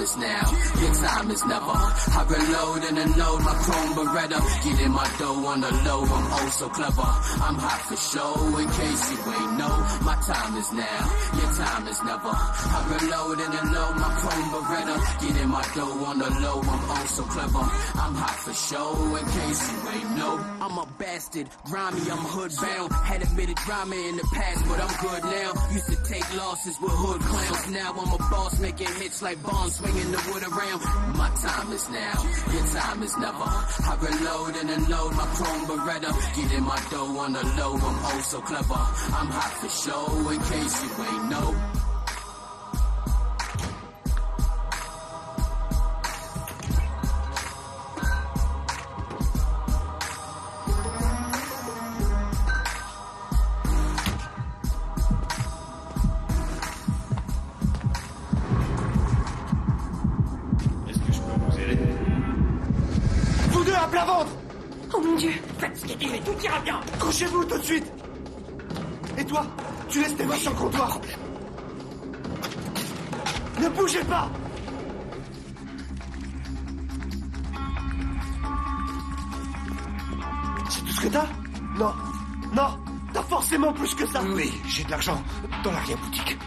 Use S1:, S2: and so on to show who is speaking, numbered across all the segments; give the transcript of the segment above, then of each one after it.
S1: time is now, your time is never. I reload and unload my chrome beretta. Getting my dough on the low, I'm oh so clever. I'm hot for show, in case you ain't know. My time is now, your time is never. I reload and unload my chrome beretta. Getting my dough on the low, I'm oh so clever. I'm hot for show, in case you ain't know. I'm a bastard, grimy, I'm hood bound. Had admitted drama in the past, but I'm good now. Used to take losses with hood clowns. Now I'm a boss making hits like bombs, swinging the wood around. My time is now, your time is never. I reload and unload my chrome beretta. Get in my dough on the low, I'm oh so clever. I'm hot for show, in case you ain't know.
S2: Oui, j'ai de l'argent dans l'arrière-boutique.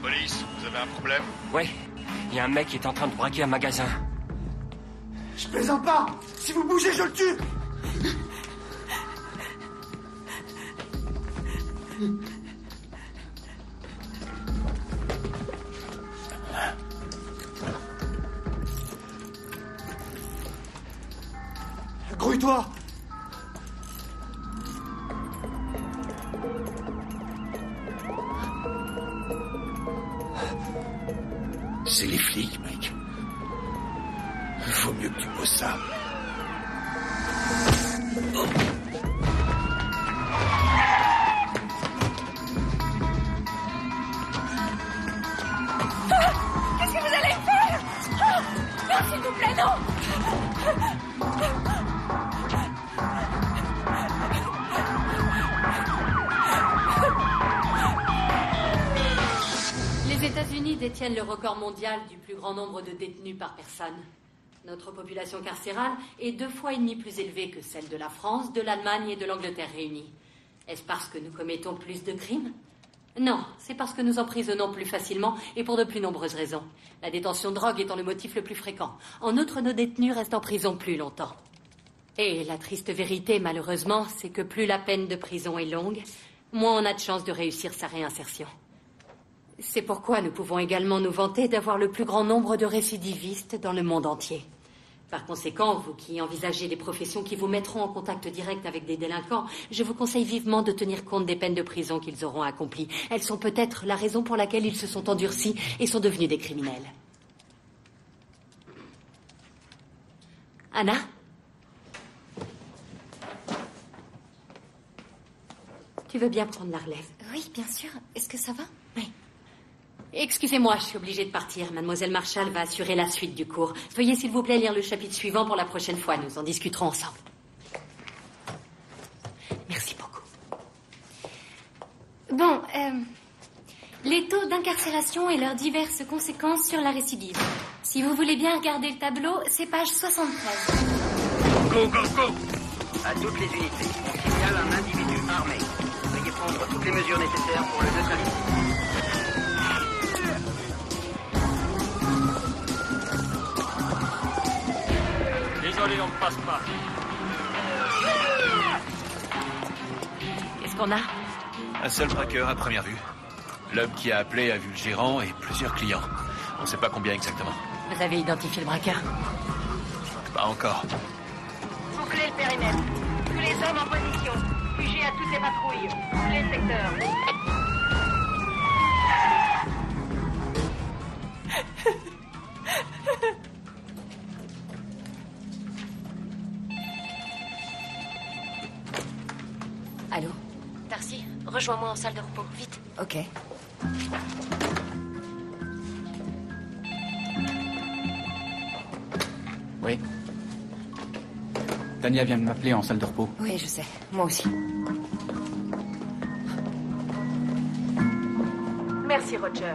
S3: Police, vous avez un problème
S4: Ouais, il y a un mec qui est en train de braquer un magasin.
S2: Je plaisante pas Si vous bougez, je le tue Les
S5: États-Unis détiennent le record mondial du plus grand nombre de détenus par personne. Notre population carcérale est deux fois et demi plus élevée que celle de la France, de l'Allemagne et de l'Angleterre réunies. Est-ce parce que nous commettons plus de crimes? Non, c'est parce que nous emprisonnons plus facilement et pour de plus nombreuses raisons. La détention de drogue étant le motif le plus fréquent. En outre, nos détenus restent en prison plus longtemps. Et la triste vérité, malheureusement, c'est que plus la peine de prison est longue, moins on a de chances de réussir sa réinsertion. C'est pourquoi nous pouvons également nous vanter d'avoir le plus grand nombre de récidivistes dans le monde entier. Par conséquent, vous qui envisagez des professions qui vous mettront en contact direct avec des délinquants, je vous conseille vivement de tenir compte des peines de prison qu'ils auront accomplies. Elles sont peut-être la raison pour laquelle ils se sont endurcis et sont devenus des criminels. Anna? Tu veux bien prendre la relève?
S6: Oui, bien sûr. Est-ce que ça va?
S5: Oui. Excusez-moi, je suis obligée de partir. Mademoiselle Marshall va assurer la suite du cours. Veuillez s'il vous plaît lire le chapitre suivant pour la prochaine fois. Nous en discuterons ensemble. Merci beaucoup.
S6: Bon, euh, les taux d'incarcération et leurs diverses conséquences sur la récidive. Si vous voulez bien regarder le tableau, c'est page 73.
S3: Go, go, go
S7: À toutes les unités, on signale un individu armé. Veuillez prendre toutes les mesures nécessaires pour le neutraliser.
S4: Désolé, on ne passe pas.
S5: Qu'est-ce qu'on a
S8: Un seul braqueur à première vue. L'homme qui a appelé a vu le gérant et plusieurs clients. On ne sait pas combien exactement.
S5: Vous avez identifié le braqueur
S8: Pas encore.
S7: Bouclez le périmètre. Tous les hommes en position. Fugez à toutes les patrouilles. Tous les secteurs.
S6: rejoins-moi en salle de repos, vite.
S5: Ok.
S9: Oui. Tania vient de m'appeler en salle de repos.
S5: Oui, je sais. Moi aussi.
S9: Ici Roger.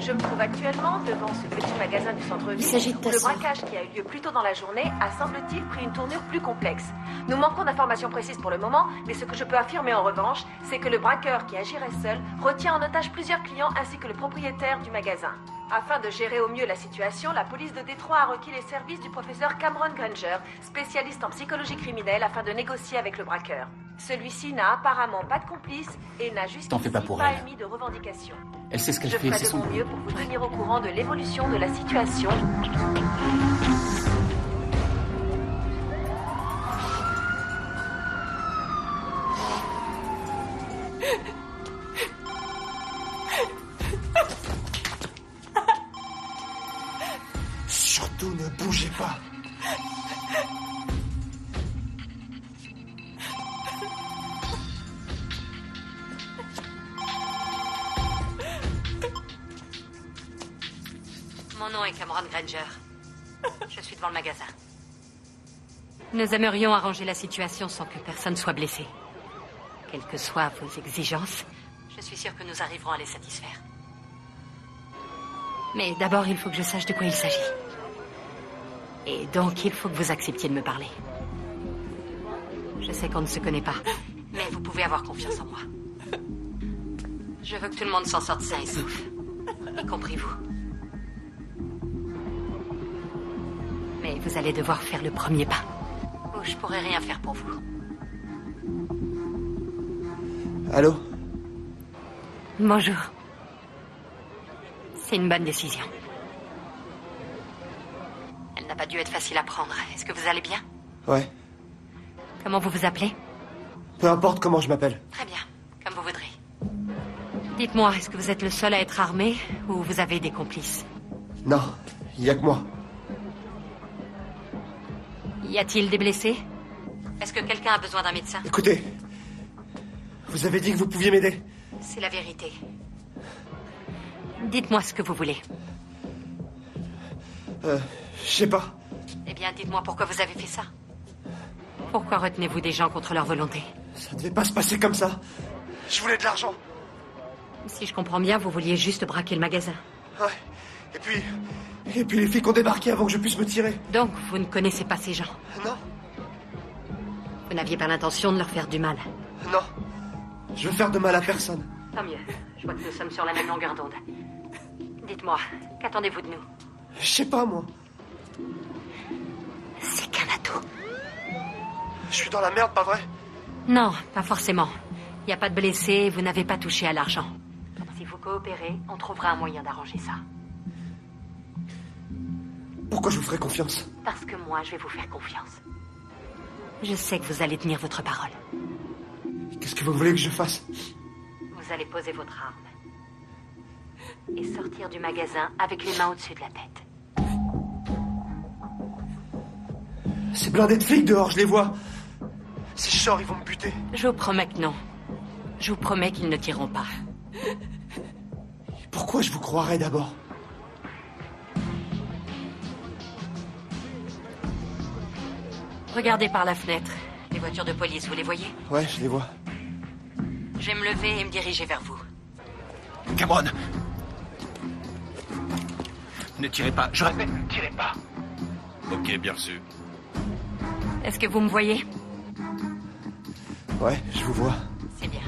S9: Je me trouve actuellement devant ce petit magasin du centre-ville.
S10: Il s'agit de ta
S9: où Le braquage qui a eu lieu plus tôt dans la journée a semble-t-il pris une tournure plus complexe. Nous manquons d'informations précises pour le moment, mais ce que je peux affirmer en revanche, c'est que le braqueur qui agirait seul retient en otage plusieurs clients ainsi que le propriétaire du magasin. Afin de gérer au mieux la situation, la police de Détroit a requis les services du professeur Cameron Granger, spécialiste en psychologie criminelle, afin de négocier avec le braqueur. Celui-ci n'a apparemment pas de complice et n'a
S11: fais pas
S9: émis de revendications.
S11: Elle sait ce qu'elle
S9: Je
S11: fait,
S9: ferai
S11: c'est
S9: de
S11: son.
S9: mon mieux pour vous tenir au courant de l'évolution de la situation.
S5: Nous aimerions arranger la situation sans que personne soit blessé. Quelles que soient vos exigences, je suis sûre que nous arriverons à les satisfaire. Mais d'abord, il faut que je sache de quoi il s'agit. Et donc, il faut que vous acceptiez de me parler. Je sais qu'on ne se connaît pas, mais vous pouvez avoir confiance en moi. Je veux que tout le monde s'en sorte sain et sauf, y compris vous. Mais vous allez devoir faire le premier pas. Ou je pourrai rien faire pour vous.
S12: Allô
S5: Bonjour. C'est une bonne décision. Elle n'a pas dû être facile à prendre. Est-ce que vous allez bien
S12: Ouais.
S5: Comment vous vous appelez
S12: Peu importe comment je m'appelle.
S5: Très bien, comme vous voudrez. Dites-moi, est-ce que vous êtes le seul à être armé ou vous avez des complices
S12: Non, il y a que moi.
S5: Y a-t-il des blessés? Est-ce que quelqu'un a besoin d'un médecin?
S12: Écoutez, vous avez dit que vous pouviez m'aider.
S5: C'est la vérité. Dites-moi ce que vous voulez.
S12: Euh, je sais pas.
S5: Eh bien, dites-moi pourquoi vous avez fait ça. Pourquoi retenez-vous des gens contre leur volonté?
S12: Ça devait pas se passer comme ça. Je voulais de l'argent.
S5: Si je comprends bien, vous vouliez juste braquer le magasin.
S12: Ouais. Et puis. Et puis les flics ont débarqué avant que je puisse me tirer.
S5: Donc, vous ne connaissez pas ces gens.
S12: Non,
S5: Vous n'aviez pas l'intention de leur faire du mal.
S12: non. Je veux faire de mal à personne.
S5: Tant mieux. Je vois que nous sommes sur la même longueur d'onde. Dites-moi, qu'attendez-vous de nous
S12: Je sais pas, moi.
S5: C'est qu'un atout.
S12: Je suis dans la merde, pas vrai
S5: Non, pas forcément. Il n'y a pas de blessés vous n'avez pas touché à l'argent. Si vous coopérez, on trouvera un moyen d'arranger ça.
S12: Pourquoi je vous ferais confiance?
S5: Parce que moi, je vais vous faire confiance. Je sais que vous allez tenir votre parole.
S12: Qu'est-ce que vous voulez que je fasse?
S5: Vous allez poser votre arme. Et sortir du magasin avec les mains au-dessus de la tête.
S12: C'est blindé de flics dehors, je les vois. Je sors, ils vont me buter.
S5: Je vous promets que non. Je vous promets qu'ils ne tireront pas.
S12: Pourquoi je vous croirais d'abord?
S5: Regardez par la fenêtre. Les voitures de police, vous les voyez
S12: Ouais, je les vois.
S5: Je vais me lever et me diriger vers vous.
S8: Cameron Ne tirez pas, je répète, ne tirez pas.
S13: Ok, bien reçu.
S5: Est-ce que vous me voyez
S12: Ouais, je vous vois.
S5: C'est bien.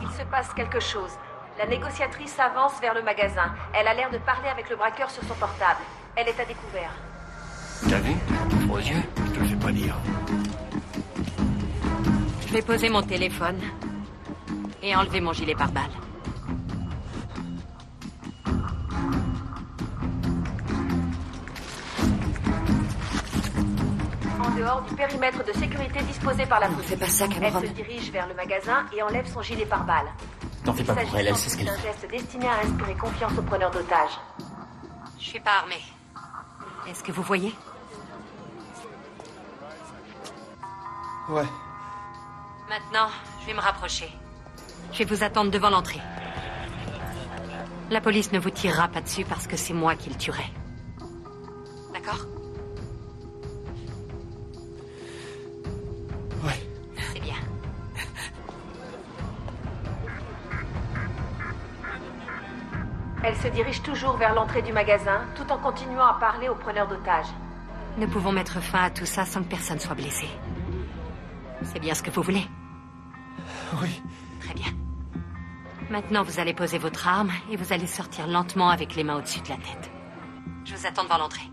S9: Il se passe quelque chose. La négociatrice avance vers le magasin. Elle a l'air de parler avec le braqueur sur son portable. Elle est à découvert.
S14: T'as vu? Aux yeux
S13: Je te le fais pas dire.
S5: Je vais poser mon téléphone et enlever mon gilet pare-balles.
S9: En dehors du périmètre de sécurité disposé par la police.
S10: fais pas ça,
S9: Elle se dirige vers le magasin et enlève son gilet pare-balles.
S11: T'en fais pas pour elle, elle sait ce
S9: d'un
S11: fait.
S9: geste destiné à inspirer confiance aux preneurs d'otages.
S5: Je suis pas armée. Est-ce que vous voyez?
S12: Ouais.
S5: Maintenant, je vais me rapprocher. Je vais vous attendre devant l'entrée. La police ne vous tirera pas dessus parce que c'est moi qui le tuerai. D'accord
S12: Ouais.
S5: C'est bien.
S9: se dirige toujours vers l'entrée du magasin, tout en continuant à parler au preneur d'otages.
S5: Nous pouvons mettre fin à tout ça sans que personne soit blessé. C'est bien ce que vous voulez
S2: Oui.
S5: Très bien. Maintenant, vous allez poser votre arme et vous allez sortir lentement avec les mains au-dessus de la tête. Je vous attends devant l'entrée.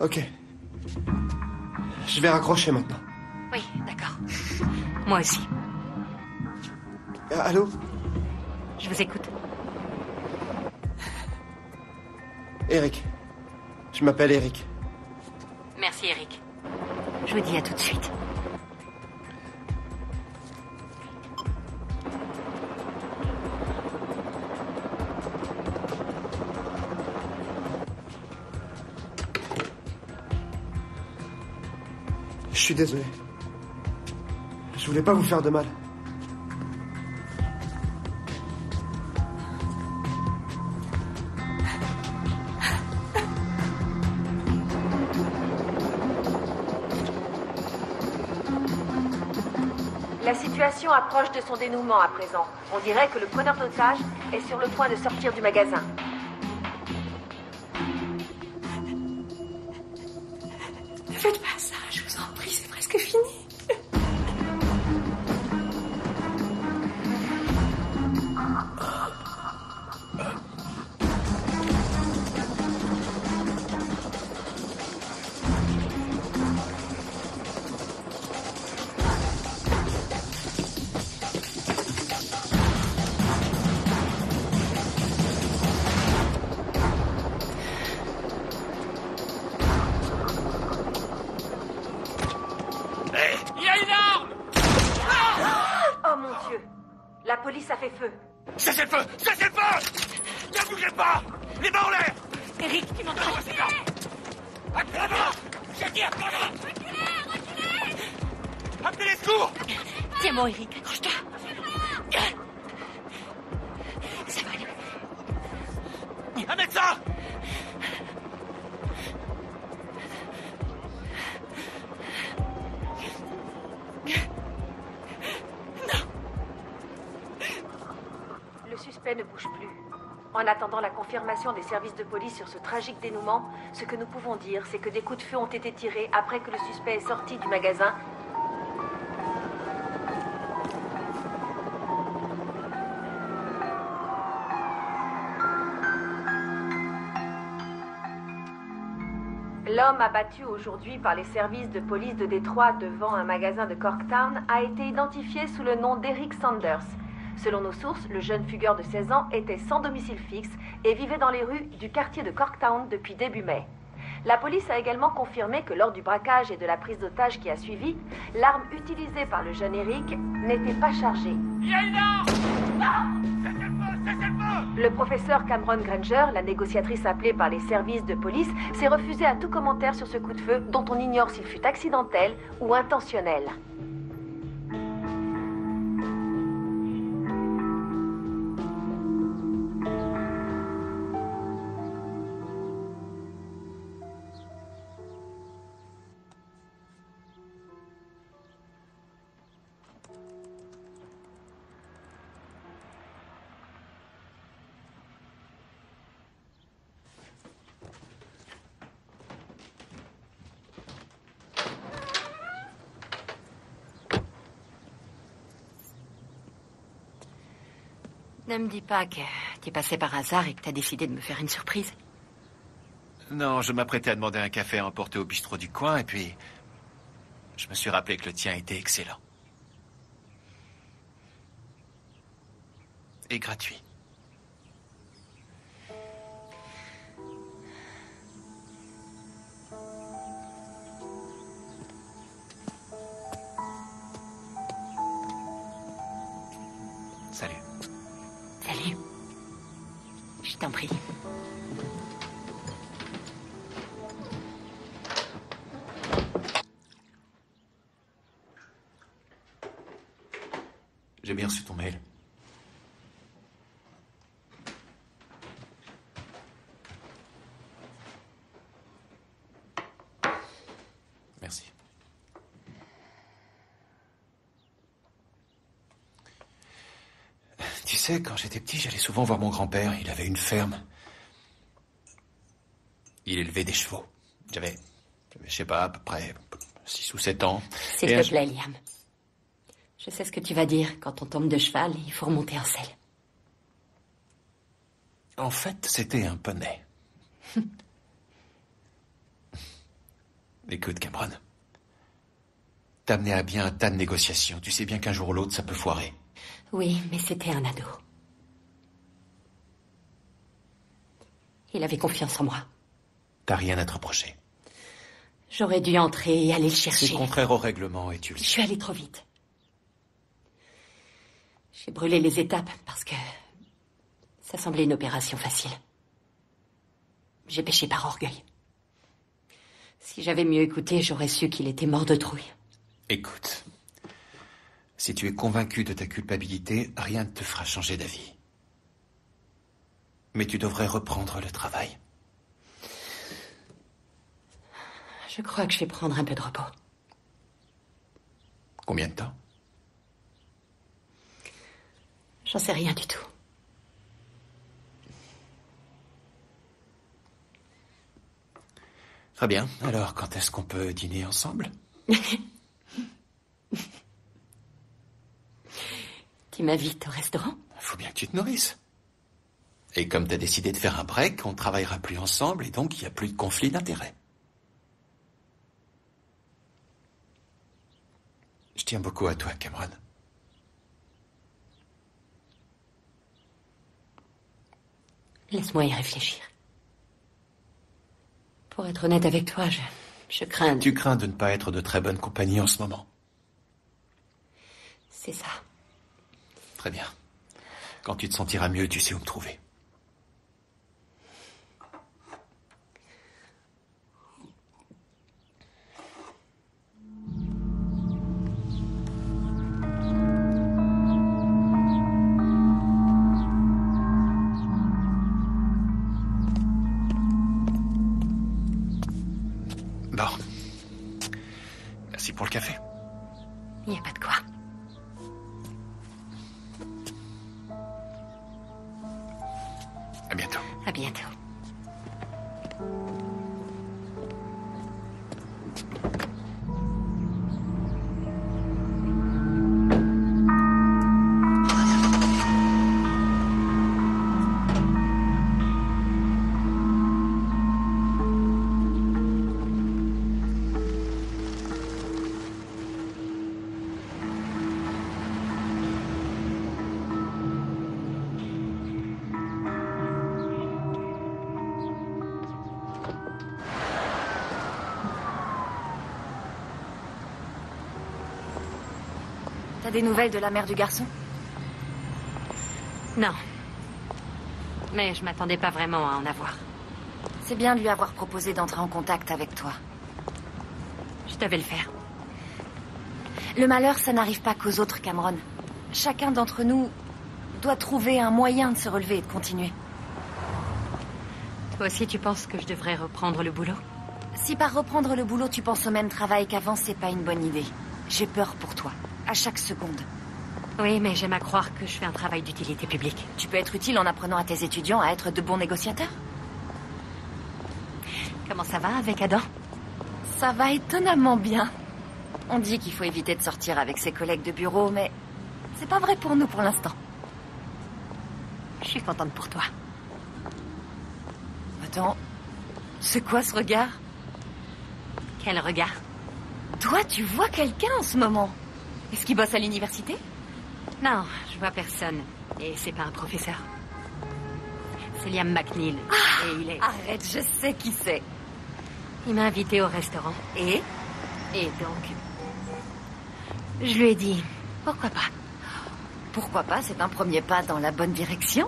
S2: Ok. Je vais raccrocher maintenant.
S5: Oui, d'accord. Moi aussi.
S2: Euh, allô?
S5: Je vous écoute.
S2: Eric. Je m'appelle Eric.
S5: Merci, Eric. Je vous dis à tout de suite.
S2: Suis désolé. Je voulais pas vous faire de mal.
S9: La situation approche de son dénouement à présent. On dirait que le preneur d'otages est sur le point de sortir du magasin. Des services de police sur ce tragique dénouement, ce que nous pouvons dire, c'est que des coups de feu ont été tirés après que le suspect est sorti du magasin. L'homme abattu aujourd'hui par les services de police de Détroit devant un magasin de Corktown a été identifié sous le nom d'Eric Sanders. Selon nos sources, le jeune fugueur de 16 ans était sans domicile fixe et vivait dans les rues du quartier de Corktown depuis début mai. La police a également confirmé que lors du braquage et de la prise d'otage qui a suivi, l'arme utilisée par le jeune Eric n'était pas chargée.
S3: Il y a une arme le
S9: professeur Cameron Granger, la négociatrice appelée par les services de police, s'est refusé à tout commentaire sur ce coup de feu dont on ignore s'il fut accidentel ou intentionnel.
S5: Ne me dis pas que tu es passé par hasard et que t'as décidé de me faire une surprise.
S8: Non, je m'apprêtais à demander un café à emporter au bistrot du coin, et puis... Je me suis rappelé que le tien était excellent. Et gratuit.
S5: T'en prie.
S8: J'ai bien reçu ton mail. Merci. Tu sais, quand j'étais petit, j'allais souvent voir mon grand-père. Il avait une ferme. Il élevait des chevaux. J'avais, je sais pas, à peu près 6 ou 7 ans.
S5: S'il te plaît, Liam. Je sais ce que tu vas dire. Quand on tombe de cheval, il faut remonter en selle.
S8: En fait, c'était un poney. Écoute, Cameron. T'as amené à bien un tas de négociations. Tu sais bien qu'un jour ou l'autre, ça peut foirer.
S5: Oui, mais c'était un ado. Il avait confiance en moi.
S8: T'as rien à te reprocher.
S5: J'aurais dû entrer et aller le
S8: C'est
S5: chercher.
S8: contraire au règlement et tu le
S5: Je suis allée trop vite. J'ai brûlé les étapes parce que ça semblait une opération facile. J'ai péché par orgueil. Si j'avais mieux écouté, j'aurais su qu'il était mort de trouille.
S8: Écoute. Si tu es convaincu de ta culpabilité, rien ne te fera changer d'avis. Mais tu devrais reprendre le travail.
S5: Je crois que je vais prendre un peu de repos.
S8: Combien de temps?
S5: J'en sais rien du tout.
S8: Très bien. Alors, quand est-ce qu'on peut dîner ensemble?
S5: Tu m'invites au restaurant?
S8: Faut bien que tu te nourrisses. Et comme t'as décidé de faire un break, on travaillera plus ensemble et donc il n'y a plus de conflit d'intérêts. Je tiens beaucoup à toi, Cameron.
S5: Laisse-moi y réfléchir. Pour être honnête avec toi, je, je crains.
S8: Tu crains de ne pas être de très bonne compagnie en ce moment.
S5: C'est ça.
S8: Très bien. Quand tu te sentiras mieux, tu sais où me trouver. Merci pour le café.
S5: Il n'y a pas de quoi.
S8: À bientôt.
S5: À bientôt.
S10: Des nouvelles de la mère du garçon
S5: Non. Mais je m'attendais pas vraiment à en avoir.
S10: C'est bien de lui avoir proposé d'entrer en contact avec toi.
S5: Je devais le faire.
S10: Le malheur, ça n'arrive pas qu'aux autres, Cameron. Chacun d'entre nous doit trouver un moyen de se relever et de continuer.
S5: Toi aussi, tu penses que je devrais reprendre le boulot?
S10: Si par reprendre le boulot, tu penses au même travail qu'avant, c'est pas une bonne idée. J'ai peur pour toi, à chaque seconde.
S5: Oui, mais j'aime à croire que je fais un travail d'utilité publique.
S10: Tu peux être utile en apprenant à tes étudiants à être de bons négociateurs.
S5: Comment ça va avec Adam?
S10: Ça va étonnamment bien. On dit qu'il faut éviter de sortir avec ses collègues de bureau, mais c'est pas vrai pour nous pour l'instant.
S5: Je suis contente pour toi.
S10: Attends, c'est quoi ce regard?
S5: Quel regard?
S10: Toi, tu vois quelqu'un en ce moment Est-ce qu'il bosse à l'université?
S5: Non, je vois personne. Et c'est pas un professeur. C'est Liam McNeil.
S10: Ah
S5: et il est.
S10: Arrête, je sais qui c'est.
S5: Il m'a invité au restaurant.
S10: Et?
S5: Et donc. Je lui ai dit. Pourquoi pas?
S10: Pourquoi pas? C'est un premier pas dans la bonne direction.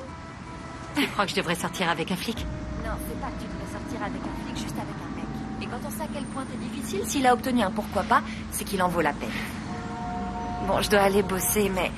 S5: Tu crois que je devrais sortir avec un flic?
S10: Non, c'est pas que tu devrais sortir avec un flic, juste avec un mec. Et quand on sait à quel point t'es difficile, s'il a obtenu un pourquoi pas, c'est qu'il en vaut la peine. Bon, je dois aller bosser, mais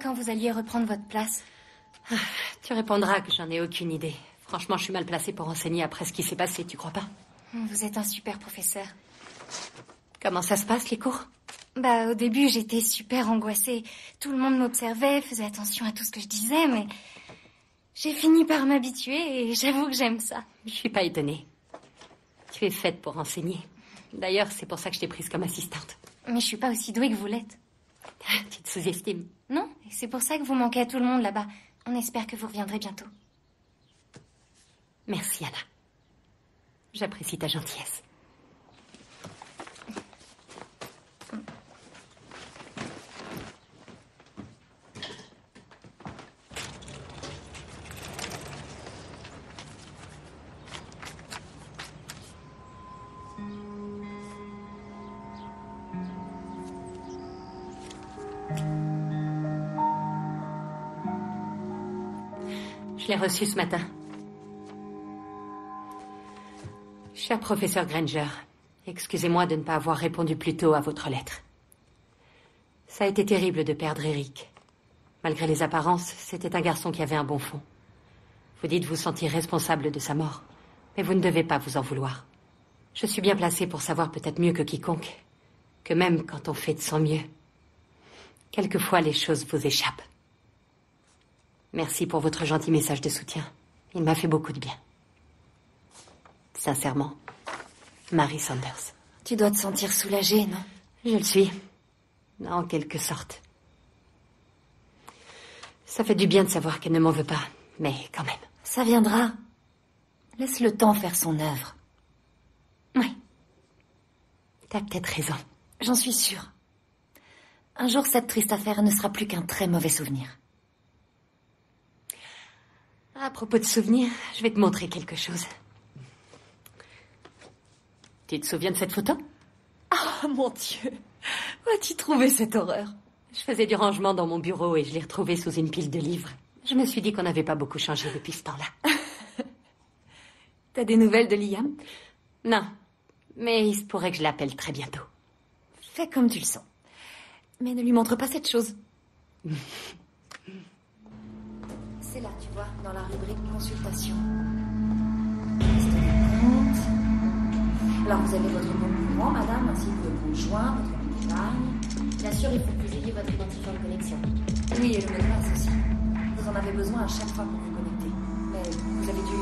S10: Quand vous alliez reprendre votre place.
S5: Tu répondras que j'en ai aucune idée. Franchement, je suis mal placée pour enseigner après ce qui s'est passé, tu crois pas
S10: Vous êtes un super professeur.
S5: Comment ça se passe, les cours
S10: Bah, au début, j'étais super angoissée. Tout le monde m'observait, faisait attention à tout ce que je disais, mais j'ai fini par m'habituer et j'avoue que j'aime ça.
S5: Je suis pas étonnée. Tu es faite pour enseigner. D'ailleurs, c'est pour ça que je t'ai prise comme assistante.
S10: Mais je suis pas aussi douée que vous l'êtes.
S5: Tu te sous-estimes.
S10: C'est pour ça que vous manquez à tout le monde là-bas. On espère que vous reviendrez bientôt.
S5: Merci, Anna. J'apprécie ta gentillesse. Je l'ai reçu ce matin. Cher professeur Granger, excusez-moi de ne pas avoir répondu plus tôt à votre lettre. Ça a été terrible de perdre Eric. Malgré les apparences, c'était un garçon qui avait un bon fond. Vous dites vous sentir responsable de sa mort, mais vous ne devez pas vous en vouloir. Je suis bien placée pour savoir peut-être mieux que quiconque que même quand on fait de son mieux, quelquefois les choses vous échappent. Merci pour votre gentil message de soutien. Il m'a fait beaucoup de bien. Sincèrement, Marie Sanders.
S10: Tu dois te sentir soulagée, non?
S5: Je le suis. En quelque sorte. Ça fait du bien de savoir qu'elle ne m'en veut pas, mais quand même.
S10: Ça viendra. Laisse le temps faire son œuvre.
S5: Oui. T'as peut-être raison.
S10: J'en suis sûre. Un jour, cette triste affaire ne sera plus qu'un très mauvais souvenir.
S5: À propos de souvenirs, je vais te montrer quelque chose. Tu te souviens de cette photo?
S10: Oh mon Dieu Où as-tu trouvé cette horreur?
S5: Je faisais du rangement dans mon bureau et je l'ai retrouvée sous une pile de livres. Je me suis dit qu'on n'avait pas beaucoup changé depuis ce temps-là.
S10: T'as des nouvelles de Liam?
S5: Non, mais il se pourrait que je l'appelle très bientôt.
S10: Fais comme tu le sens. Mais ne lui montre pas cette chose. C'est là, tu vois, dans la rubrique consultation. Alors, vous avez votre compte courant, madame, ainsi que le compte joint, votre compte d'épargne. Bien sûr, il faut que vous ayez votre identifiant de connexion. Oui, et le mot de aussi. Vous en avez besoin à chaque fois pour vous connecter. Mais vous avez dû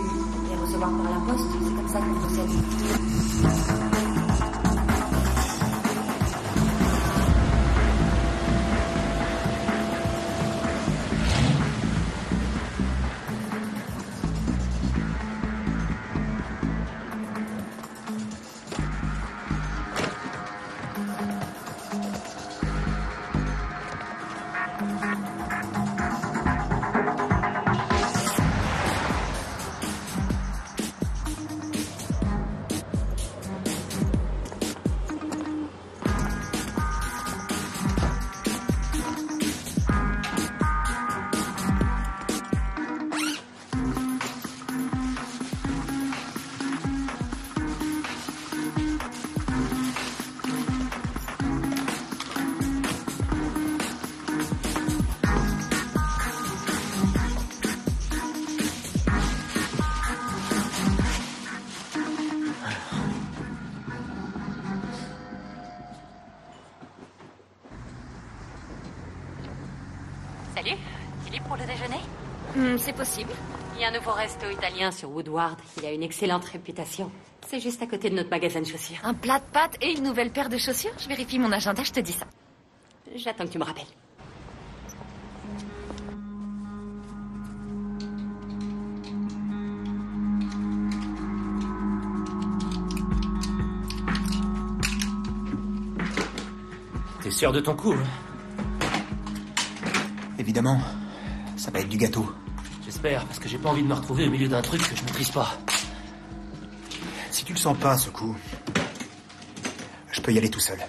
S10: les recevoir par la poste, c'est comme ça qu'on procède. C'est possible.
S5: Il y a un nouveau resto italien sur Woodward. Il a une excellente réputation. C'est juste à côté de notre magasin de chaussures.
S10: Un plat de pâtes et une nouvelle paire de chaussures? Je vérifie mon agenda, je te dis ça.
S5: J'attends que tu me rappelles.
S15: T'es sûr de ton coup, hein?
S2: Évidemment, ça va être du gâteau.
S15: J'espère, parce que j'ai pas envie de me retrouver au milieu d'un truc que je maîtrise pas.
S2: Si tu le sens pas, ce coup, je peux y aller tout seul.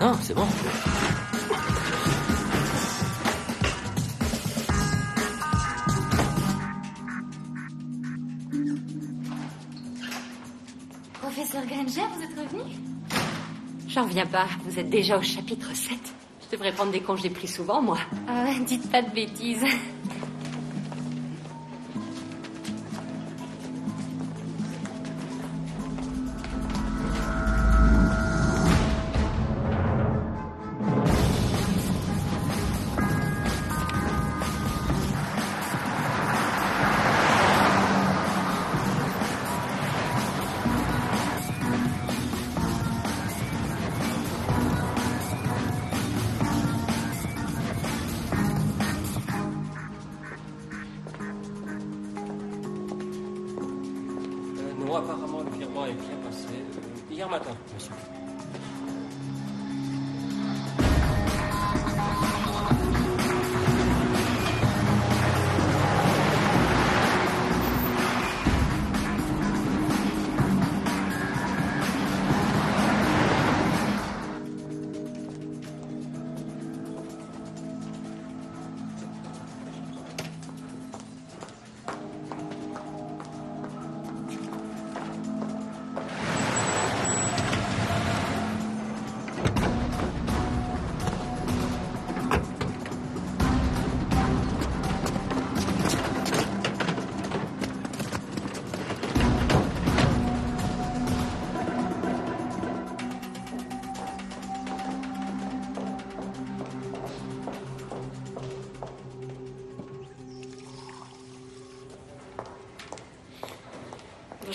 S15: Non, c'est bon.
S10: Professeur Granger, vous êtes revenu?
S5: J'en reviens pas, vous êtes déjà au chapitre 7. Je devrais prendre des congés plus souvent, moi.
S10: Ah, dites pas de bêtises.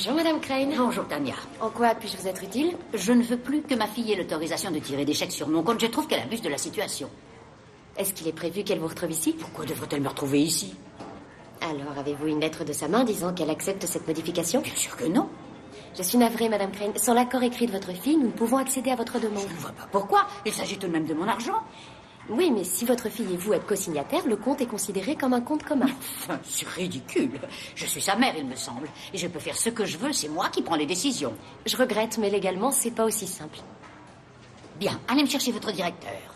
S10: Bonjour, Madame Crane.
S16: Bonjour, Tania.
S10: En quoi puis-je vous être utile?
S16: Je ne veux plus que ma fille ait l'autorisation de tirer des chèques sur mon compte. Je trouve qu'elle abuse de la situation.
S10: Est-ce qu'il est prévu qu'elle vous retrouve ici?
S16: Pourquoi devrait-elle me retrouver ici?
S10: Alors, avez-vous une lettre de sa main disant qu'elle accepte cette modification?
S16: Bien sûr que non.
S10: Je suis navrée, Madame Crane. Sans l'accord écrit de votre fille, nous ne pouvons accéder à votre demande.
S16: Je ne vois pas pourquoi. Il s'agit tout de même de mon argent.
S10: Oui, mais si votre fille et vous êtes co-signataires, le compte est considéré comme un compte commun.
S16: Enfin, c'est ridicule. Je suis sa mère, il me semble. Et je peux faire ce que je veux. C'est moi qui prends les décisions.
S10: Je regrette, mais légalement, c'est pas aussi simple.
S16: Bien, allez me chercher votre directeur.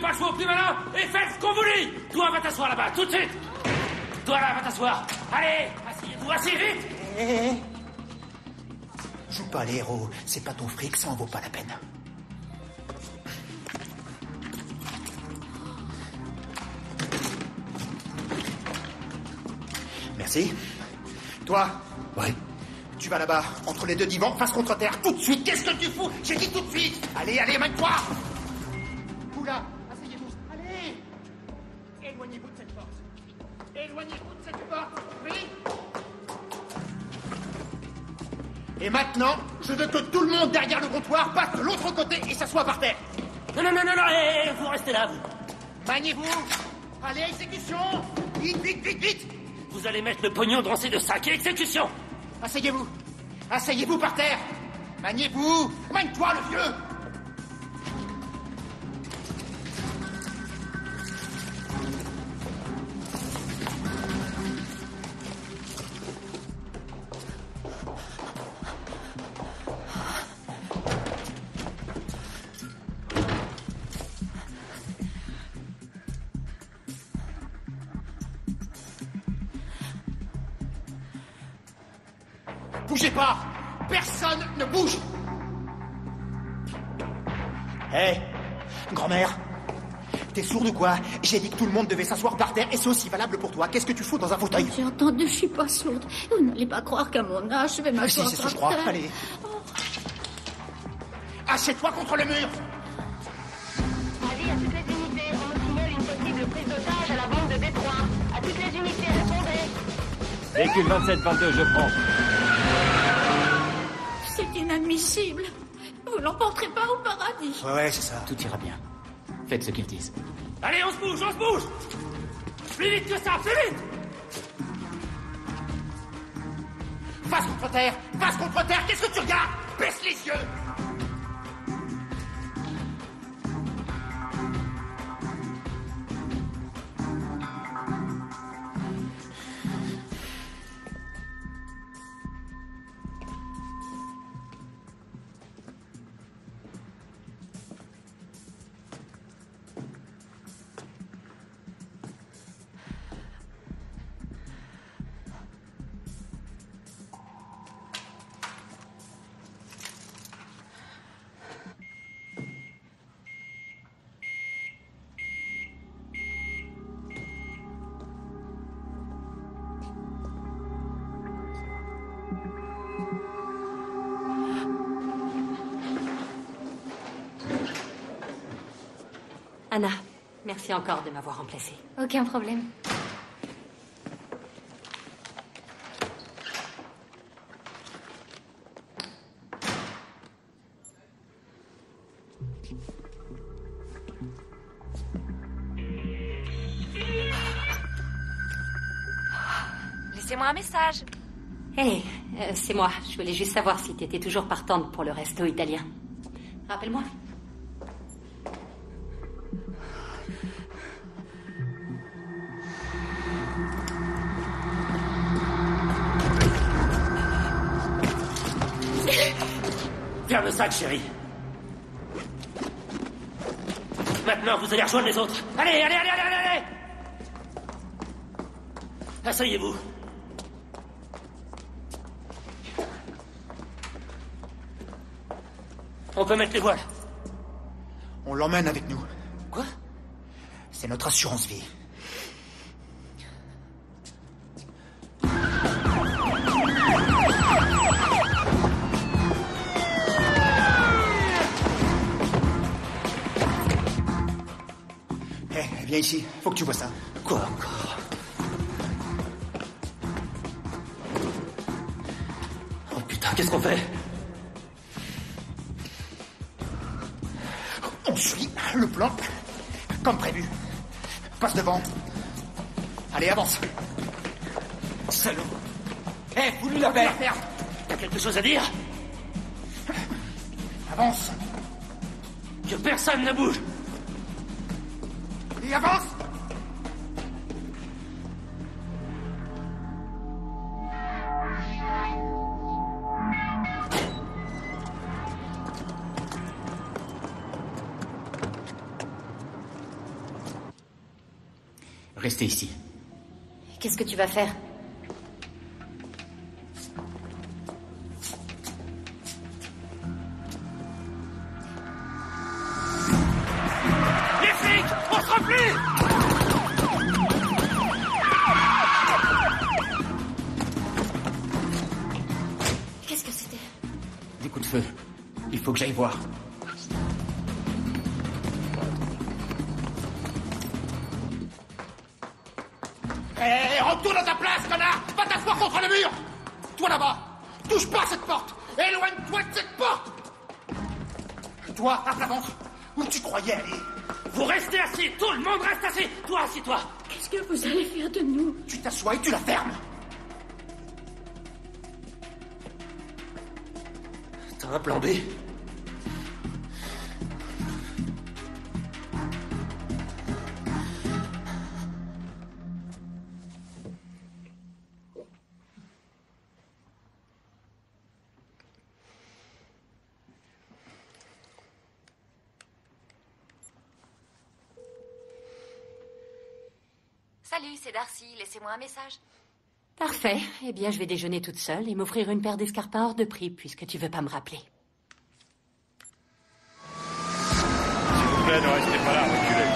S2: Pas
S15: de jouer au plus malin et faites ce qu'on vous dit Toi, va t'asseoir là-bas, tout de suite Toi, là, va t'asseoir Allez, asseyez-vous, assez vite
S2: Hé, hé, hé. Joue pas les héros, c'est pas ton fric, ça en vaut pas la peine. Merci. Toi
S17: Ouais.
S2: Tu vas là-bas, entre les deux divans, face contre terre, tout de suite. Qu'est-ce que tu fous? J'ai dit tout de suite. Allez, allez, mène-toi Oula, comptoir passe de l'autre côté et s'assoit par terre.
S15: Non, non, non, non, non, hé, hé, vous restez là, vous.
S2: Maniez-vous Allez, exécution. Vite, vite, vite, vite.
S15: Vous allez mettre le pognon dans ces deux sacs. Et exécution.
S2: Asseyez-vous. Asseyez-vous par terre. Maniez-vous Mène-toi, le vieux J'ai dit que tout le monde devait s'asseoir par terre et c'est aussi valable pour toi. Qu'est-ce que tu fous dans un fauteuil oh,
S16: J'ai entendu, je suis pas sourde. Vous n'allez pas croire qu'à mon âge, je vais
S2: ah,
S16: m'asseoir.
S2: Si, c'est ce que je crois.
S16: Terre.
S2: Allez. Oh. Assieds-toi contre le mur
S18: Avis à toutes les unités, on nous une possible prise d'otage à la banque de Détroit. À toutes les unités, répondez
S4: Véhicule 27-22, je prends.
S19: C'est inadmissible. Vous l'emporterez pas au paradis.
S2: Ouais, ouais c'est ça.
S4: Tout ira bien. Faites ce qu'ils disent.
S15: Allez, on se bouge, on se bouge. Plus vite que ça, plus vite.
S2: Face contre terre Face contre terre Qu'est-ce que tu regardes? Baisse les yeux
S5: merci encore de m'avoir remplacée.
S10: Aucun problème.
S18: Laissez-moi un message.
S5: Hé, euh, c'est moi. Je voulais juste savoir si t'étais toujours partante pour le resto italien. Rappelle-moi.
S15: Le sac, chérie. Maintenant, vous allez rejoindre les autres. Allez, allez, allez, allez, allez, allez Asseyez-vous. On peut mettre les voiles.
S2: On l'emmène avec nous.
S15: Quoi?
S2: C'est notre assurance vie. Viens ici. Faut que tu vois ça.
S15: Quoi encore? Oh putain, qu'est-ce qu'on fait?
S2: On suit le plan comme prévu. Passe devant. Allez, avance.
S15: Salaud
S2: Eh, vous lui la.
S15: T'as quelque chose à dire?
S2: Avance.
S15: Que personne ne bouge
S10: Qu'est-ce que tu vas faire? Salut, c'est Darcy. Laissez-moi un message.
S5: Parfait. Eh bien, je vais déjeuner toute seule et m'offrir une paire d'escarpins hors de prix, puisque tu veux pas me rappeler.
S20: S'il vous plaît, ne restez pas là, reculez.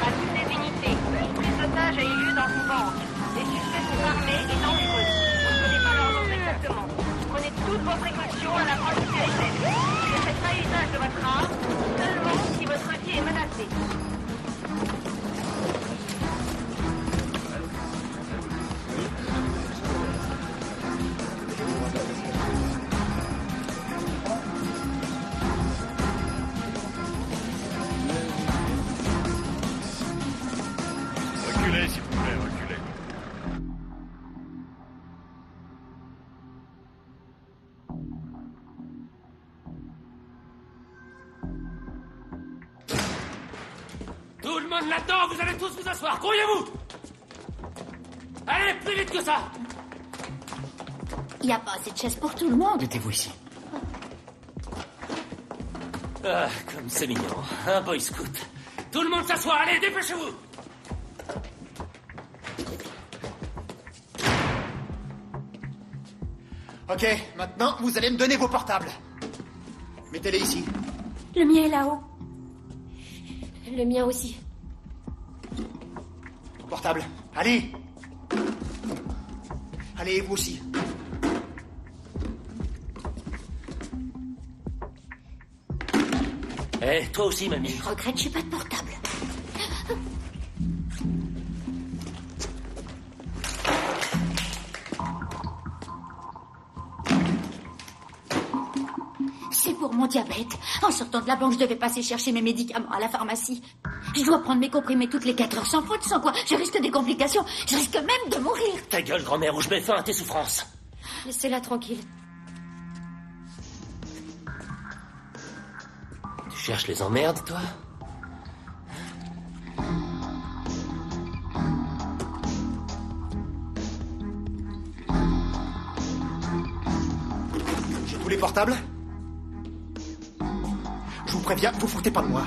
S18: À toutes les unités, une prise d'otage a eu lieu dans une banque. Les suspects sont armés et dangereux. On ne connaît pas leur nom exactement. Prenez toutes vos précautions à l'approche du périphérique. Ne faites pas usage
S4: asseoir. Courriez-vous Allez, plus vite que ça
S16: Il n'y a pas assez de chaises pour tout le monde.
S11: Mettez-vous ici.
S4: Ah, comme c'est mignon. Un boy scout. Tout le monde s'assoit, allez, dépêchez-vous
S2: Ok, maintenant, vous allez me donner vos portables. Mettez-les ici.
S19: Le mien est là-haut. Le mien aussi.
S2: Portable. Allez Allez, vous aussi.
S4: Eh, toi aussi, mamie.
S16: Je regrette, j'ai pas de portable. C'est pour mon diabète. En sortant de la banque, je devais passer chercher mes médicaments à la pharmacie. Je dois prendre mes comprimés toutes les 4 heures sans faute, sans quoi je risque des complications. Je risque même de mourir.
S4: Ta gueule, grand-mère, ou je mets fin à tes souffrances.
S19: Laissez-la tranquille.
S4: Tu cherches les emmerdes, toi
S2: J'ai tous les portables Je vous préviens, vous foutez pas de moi.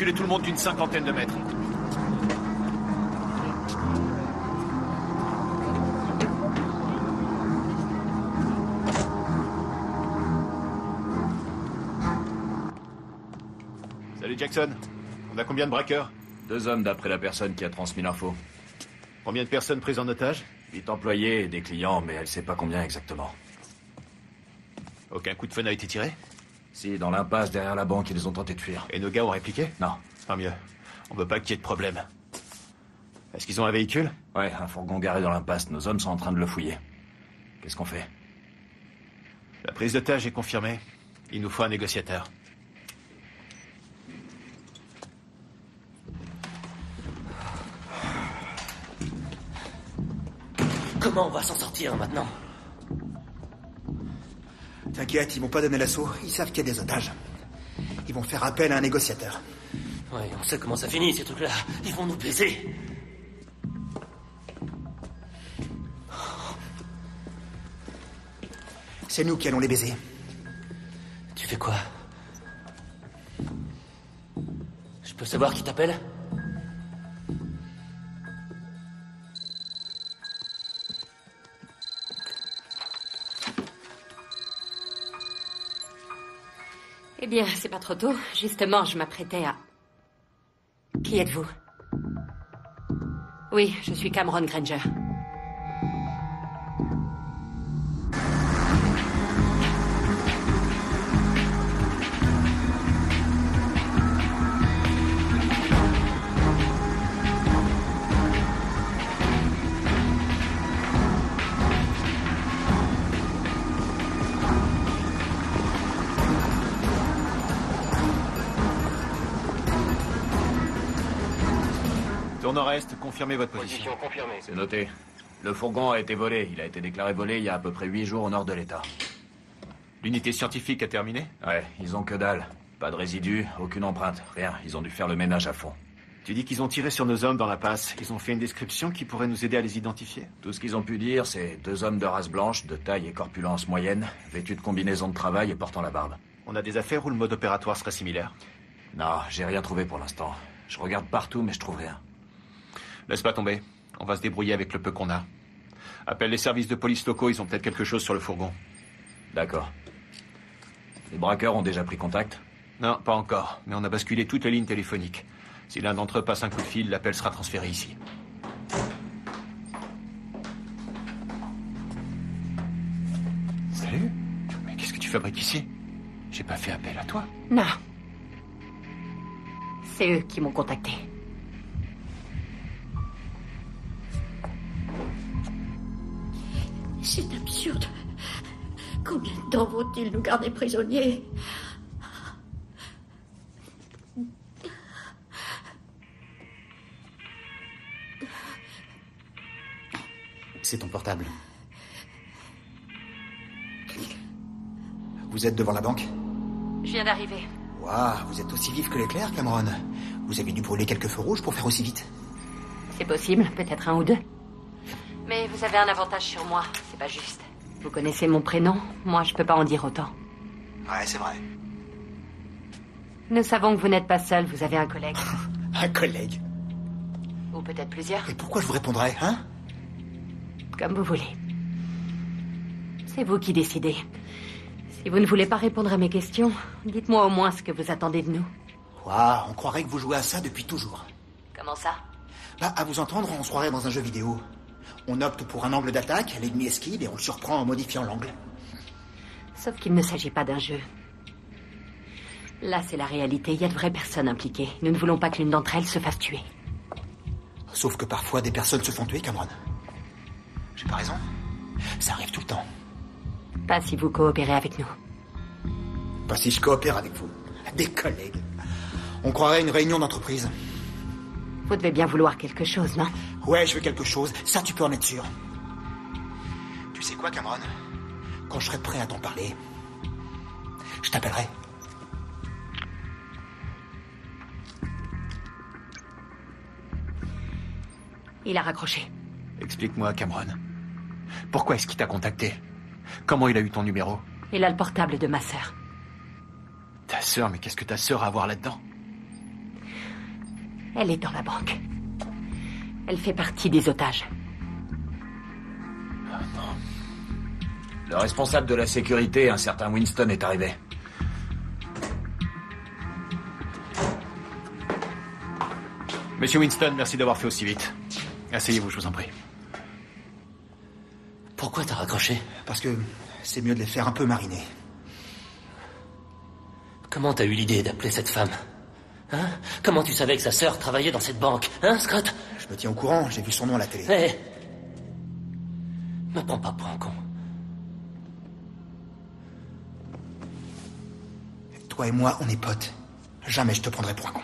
S8: Reculer tout le monde d'une cinquantaine de mètres. Salut Jackson. On a combien de braqueurs?
S21: Deux hommes d'après la personne qui a transmis l'info.
S8: Combien de personnes prises en otage?
S21: Huit employés et des clients, mais elle sait pas combien exactement.
S8: Aucun coup de feu n'a été tiré?
S21: Si, dans l'impasse derrière la banque, ils ont tenté de fuir.
S8: Et nos gars ont répliqué?
S21: Non.
S8: Tant mieux. On veut pas qu'il y ait de problème. Est-ce qu'ils ont un véhicule?
S21: Ouais, un fourgon garé dans l'impasse. Nos hommes sont en train de le fouiller. Qu'est-ce qu'on fait?
S8: La prise d'otage est confirmée. Il nous faut un négociateur.
S4: Comment on va s'en sortir maintenant?
S2: T'inquiète, ils m'ont pas donné l'assaut. Ils savent qu'il y a des otages. Ils vont faire appel à un négociateur.
S4: Ouais, on sait comment ça finit, ces trucs-là. Ils vont nous baiser.
S2: C'est nous qui allons les baiser.
S4: Tu fais quoi? Je peux savoir qui t'appelle?
S5: Eh bien, c'est pas trop tôt. Justement, je m'apprêtais à... Qui êtes-vous? Oui, je suis Cameron Granger.
S8: Confirmez votre position.
S4: confirmée.
S21: C'est noté. Le fourgon a été volé. Il a été déclaré volé il y a à peu près huit jours au nord de l'État.
S8: L'unité scientifique a terminé?
S21: Ouais, ils ont que dalle. Pas de résidus, aucune empreinte, rien. Ils ont dû faire le ménage à fond.
S8: Tu dis qu'ils ont tiré sur nos hommes dans la passe. Ils ont fait une description qui pourrait nous aider à les identifier?
S21: Tout ce qu'ils ont pu dire, c'est deux hommes de race blanche, de taille et corpulence moyenne, vêtus de combinaisons de travail et portant la barbe.
S8: On a des affaires où le mode opératoire serait similaire?
S21: Non, j'ai rien trouvé pour l'instant. Je regarde partout, mais je trouve rien.
S8: Laisse pas tomber. On va se débrouiller avec le peu qu'on a. Appelle les services de police locaux, ils ont peut-être quelque chose sur le fourgon.
S21: D'accord. Les braqueurs ont déjà pris contact?
S8: Non, pas encore. Mais on a basculé toutes les lignes téléphoniques. Si l'un d'entre eux passe un coup de fil, l'appel sera transféré ici. Salut Mais qu'est-ce que tu fabriques ici? J'ai pas fait appel à toi.
S5: Non. C'est eux qui m'ont contacté.
S16: C'est absurde. Combien de temps vont-ils nous garder prisonniers?
S2: C'est ton portable. Vous êtes devant la banque?
S5: Je viens d'arriver.
S2: Waouh, vous êtes aussi vif que l'éclair, Cameron. Vous avez dû brûler quelques feux rouges pour faire aussi vite.
S5: C'est possible, peut-être un ou deux. Mais vous avez un avantage sur moi, c'est pas juste. Vous connaissez mon prénom, moi je peux pas en dire autant.
S2: Ouais, c'est vrai.
S5: Nous savons que vous n'êtes pas seul, vous avez un collègue.
S2: Un collègue.
S5: Ou peut-être plusieurs.
S2: Et pourquoi je vous répondrais, hein?
S5: Comme vous voulez. C'est vous qui décidez. Si vous ne voulez pas répondre à mes questions, dites-moi au moins ce que vous attendez de nous.
S2: Waouh, on croirait que vous jouez à ça depuis toujours.
S5: Comment ça?
S2: Bah, à vous entendre, on se croirait dans un jeu vidéo. On opte pour un angle d'attaque, l'ennemi esquive et on le surprend en modifiant l'angle.
S5: Sauf qu'il ne s'agit pas d'un jeu. Là, c'est la réalité. Il y a de vraies personnes impliquées. Nous ne voulons pas que l'une d'entre elles se fasse tuer.
S2: Sauf que parfois des personnes se font tuer, Cameron. J'ai pas raison Ça arrive tout le temps.
S5: Pas si vous coopérez avec nous.
S2: Pas si je coopère avec vous. Des collègues. On croirait une réunion d'entreprise.
S5: Vous devez bien vouloir quelque chose, non
S2: Ouais, je veux quelque chose. Ça, tu peux en être sûr. Tu sais quoi, Cameron Quand je serai prêt à t'en parler, je t'appellerai.
S5: Il a raccroché.
S8: Explique-moi, Cameron. Pourquoi est-ce qu'il t'a contacté Comment il a eu ton numéro
S5: Il a le portable de ma sœur.
S8: Ta sœur, mais qu'est-ce que ta sœur a à voir là-dedans
S5: Elle est dans la banque. Elle fait partie des otages.
S21: Le responsable de la sécurité, un certain Winston, est arrivé.
S8: Monsieur Winston, merci d'avoir fait aussi vite. Asseyez-vous, je vous en prie.
S15: Pourquoi t'as raccroché?
S2: Parce que c'est mieux de les faire un peu mariner.
S15: Comment t'as eu l'idée d'appeler cette femme? Hein? Comment tu savais que sa sœur travaillait dans cette banque Hein, Scott?
S2: Je me tiens au courant, j'ai vu son nom à la télé.
S15: Hé Me prends pas pour un con.
S2: Toi et moi, on est potes. Jamais je te prendrai pour un con.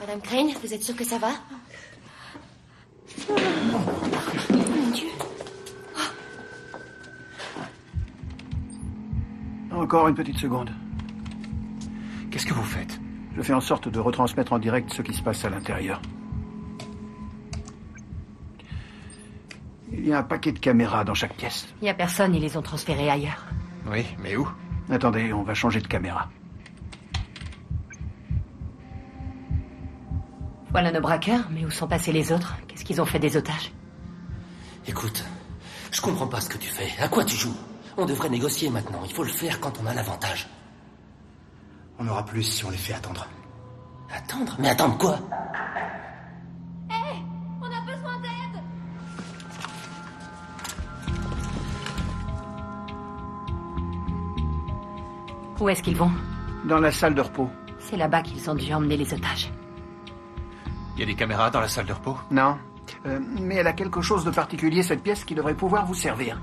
S16: Madame Crane, vous êtes sûre que ça va?
S22: Encore une petite seconde.
S8: Qu'est-ce que vous faites
S22: Je fais en sorte de retransmettre en direct ce qui se passe à l'intérieur. Il y a un paquet de caméras dans chaque pièce.
S5: Il n'y a personne, ils les ont transférés ailleurs.
S8: Oui, mais où
S22: Attendez, on va changer de caméra.
S5: Voilà nos braqueurs, mais où sont passés les autres? Qu'est-ce qu'ils ont fait des otages?
S15: Écoute, je comprends pas ce que tu fais. À quoi tu joues? On devrait négocier maintenant. Il faut le faire quand on a l'avantage.
S2: On aura plus si on les fait attendre.
S15: Attendre? Mais attendre quoi?
S16: Hé On a besoin d'aide
S5: Où est-ce qu'ils vont?
S22: Dans la salle de repos.
S5: C'est là-bas qu'ils ont dû emmener les otages.
S8: Il y a des caméras dans la salle de repos?
S22: Non. Euh, mais elle a quelque chose de particulier, cette pièce, qui devrait pouvoir vous servir.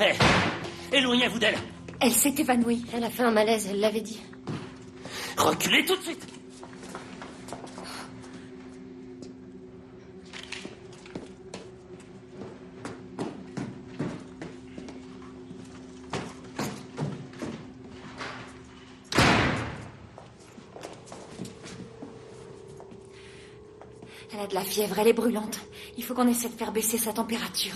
S15: Hé Éloignez-vous d'elle
S16: Elle s'est évanouie. Elle a fait un malaise, elle l'avait dit.
S15: Reculez tout de suite
S16: Elle a de la fièvre, elle est brûlante. Il faut qu'on essaie de faire baisser sa température.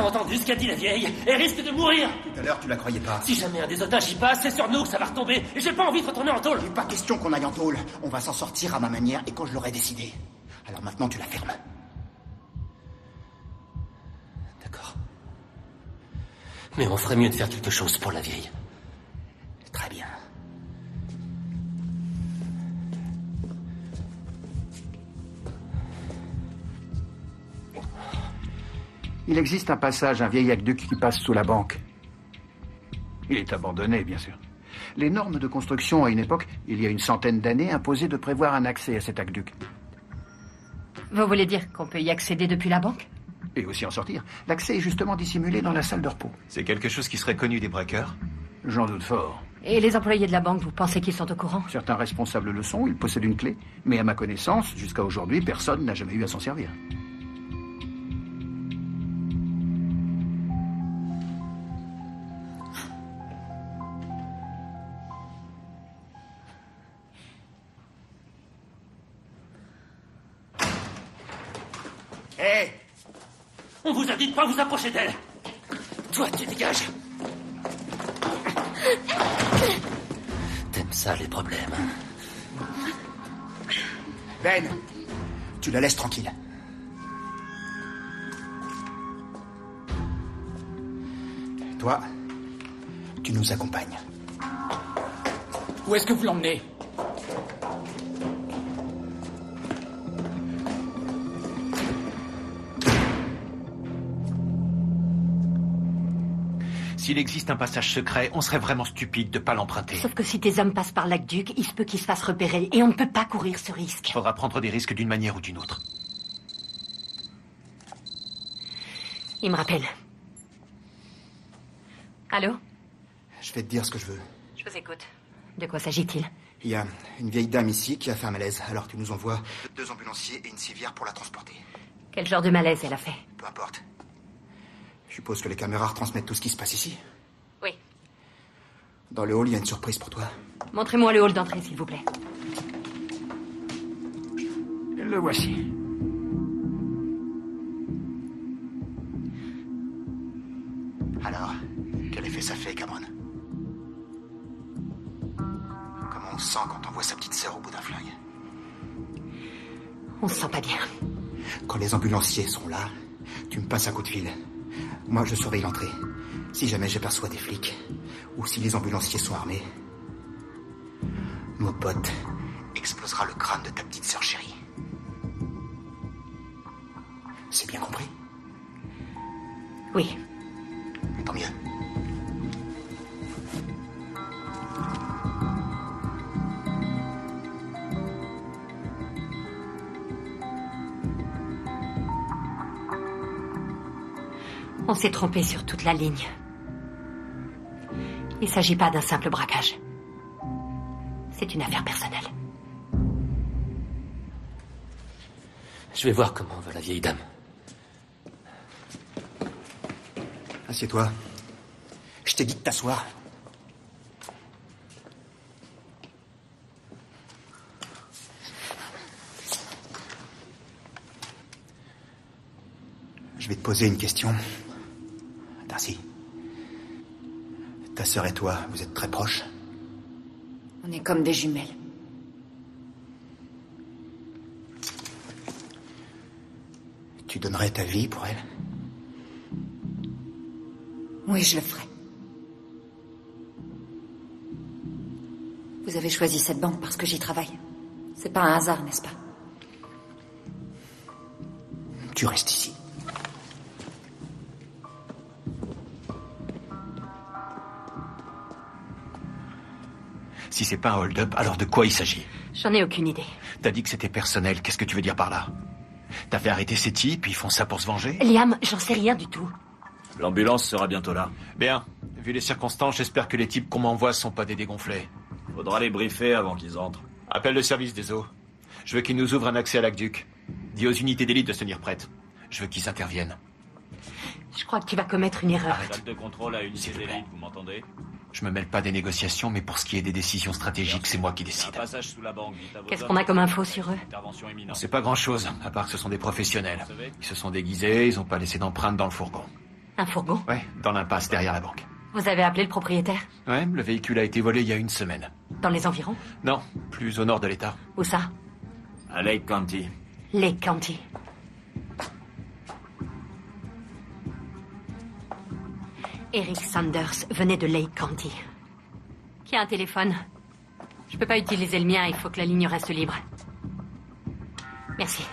S15: T'as entendu ce qu'a dit la vieille Elle risque de mourir
S2: Tout à l'heure, tu la croyais pas.
S15: Si jamais un des otages y passe, c'est sur nous que ça va retomber. Et j'ai pas envie de retourner en tôle.
S2: Il pas question qu'on aille en tôle. On va s'en sortir à ma manière et quand je l'aurai décidé. Alors maintenant, tu la fermes.
S15: D'accord. Mais on ferait mieux de faire quelque chose pour la vieille.
S2: Très bien.
S22: Il existe un passage, un vieil aqueduc qui passe sous la banque. Il est abandonné, bien sûr. Les normes de construction à une époque, il y a une centaine d'années, imposaient de prévoir un accès à cet aqueduc.
S5: Vous voulez dire qu'on peut y accéder depuis la banque?
S22: Et aussi en sortir. L'accès est justement dissimulé dans la salle de repos.
S8: C'est quelque chose qui serait connu des braqueurs?
S22: J'en doute fort.
S5: Et les employés de la banque, vous pensez qu'ils sont au courant?
S22: Certains responsables le sont, ils possèdent une clé. Mais à ma connaissance, jusqu'à aujourd'hui, personne n'a jamais eu à s'en servir.
S4: Hé On vous a dit de pas vous approcher d'elle. Toi, tu dégages.
S15: T'aimes ça, les problèmes
S2: Ben, tu la laisses tranquille. Toi, tu nous accompagnes.
S11: Où est-ce que vous l'emmenez?
S8: S'il existe un passage secret, on serait vraiment stupide de pas l'emprunter.
S5: Sauf que si tes hommes passent par l'aqueduc, il se peut qu'ils se fassent repérer et on ne peut pas courir ce risque.
S8: Faudra prendre des risques d'une manière ou d'une autre.
S5: Il me rappelle. Allô?
S2: Je vais te dire ce que je veux.
S5: Je vous écoute. De quoi s'agit-il?
S2: Il y a une vieille dame ici qui a fait un malaise, alors tu nous envoies deux ambulanciers et une civière pour la transporter.
S5: Quel genre de malaise elle a fait?
S2: Peu importe. Je suppose que les caméras retransmettent tout ce qui se passe ici.
S5: Oui.
S2: Dans le hall, il y a une surprise pour toi.
S5: Montrez-moi le hall d'entrée, s'il vous plaît.
S22: Le voici.
S2: Alors, quel effet ça fait, Cameron? Comment on se sent quand on voit sa petite sœur au bout d'un flingue?
S5: On se sent pas bien.
S2: Quand les ambulanciers sont là, tu me passes un coup de fil. Moi, je surveille l'entrée. Si jamais j'aperçois des flics, ou si les ambulanciers sont armés, mon pote explosera le crâne de ta petite sœur chérie. C'est bien compris?
S5: Oui.
S2: Tant mieux.
S5: On s'est trompé sur toute la ligne. Il ne s'agit pas d'un simple braquage. C'est une affaire personnelle.
S15: Je vais voir comment va la vieille dame.
S2: Assieds-toi. Je t'ai dit de t'asseoir. Je vais te poser une question. Darcy. Ta sœur et toi, vous êtes très proches
S16: On est comme des jumelles.
S2: Tu donnerais ta vie pour elle?
S16: Oui, je le ferai. Vous avez choisi cette banque parce que j'y travaille. C'est pas un hasard, n'est-ce pas?
S2: Tu restes ici.
S8: Si c'est pas un hold-up, alors de quoi il s'agit?
S5: J'en ai aucune idée.
S8: T'as dit que c'était personnel, qu'est-ce que tu veux dire par là? T'as fait arrêter ces types, ils font ça pour se venger?
S5: Liam, j'en sais rien du tout.
S21: L'ambulance sera bientôt là.
S8: Bien. Vu les circonstances, j'espère que les types qu'on m'envoie sont pas des dégonflés.
S21: Faudra les briefer avant qu'ils entrent.
S8: Appelle le service des eaux. Je veux qu'ils nous ouvrent un accès à l'aqueduc. Dis aux unités d'élite de se tenir prêtes. Je veux qu'ils interviennent.
S5: Je crois que tu vas commettre une erreur.
S21: Salle de contrôle à unité d'élite, vous m'entendez?
S8: Je me mêle pas des négociations, mais pour ce qui est des décisions stratégiques, c'est moi qui décide.
S5: Qu'est-ce qu'on a comme info sur eux
S8: sait pas grand-chose, à part que ce sont des professionnels. Ils se sont déguisés, ils ont pas laissé d'empreinte dans le fourgon.
S5: Un fourgon
S8: Ouais, dans l'impasse derrière la banque.
S5: Vous avez appelé le propriétaire
S8: Ouais, le véhicule a été volé il y a une semaine.
S5: Dans les environs
S8: Non, plus au nord de l'État.
S5: Où ça?
S21: À Lake County.
S5: Lake County. Eric Sanders venait de Lake County. Qui a un téléphone? Je peux pas utiliser le mien, il faut que la ligne reste libre. Merci.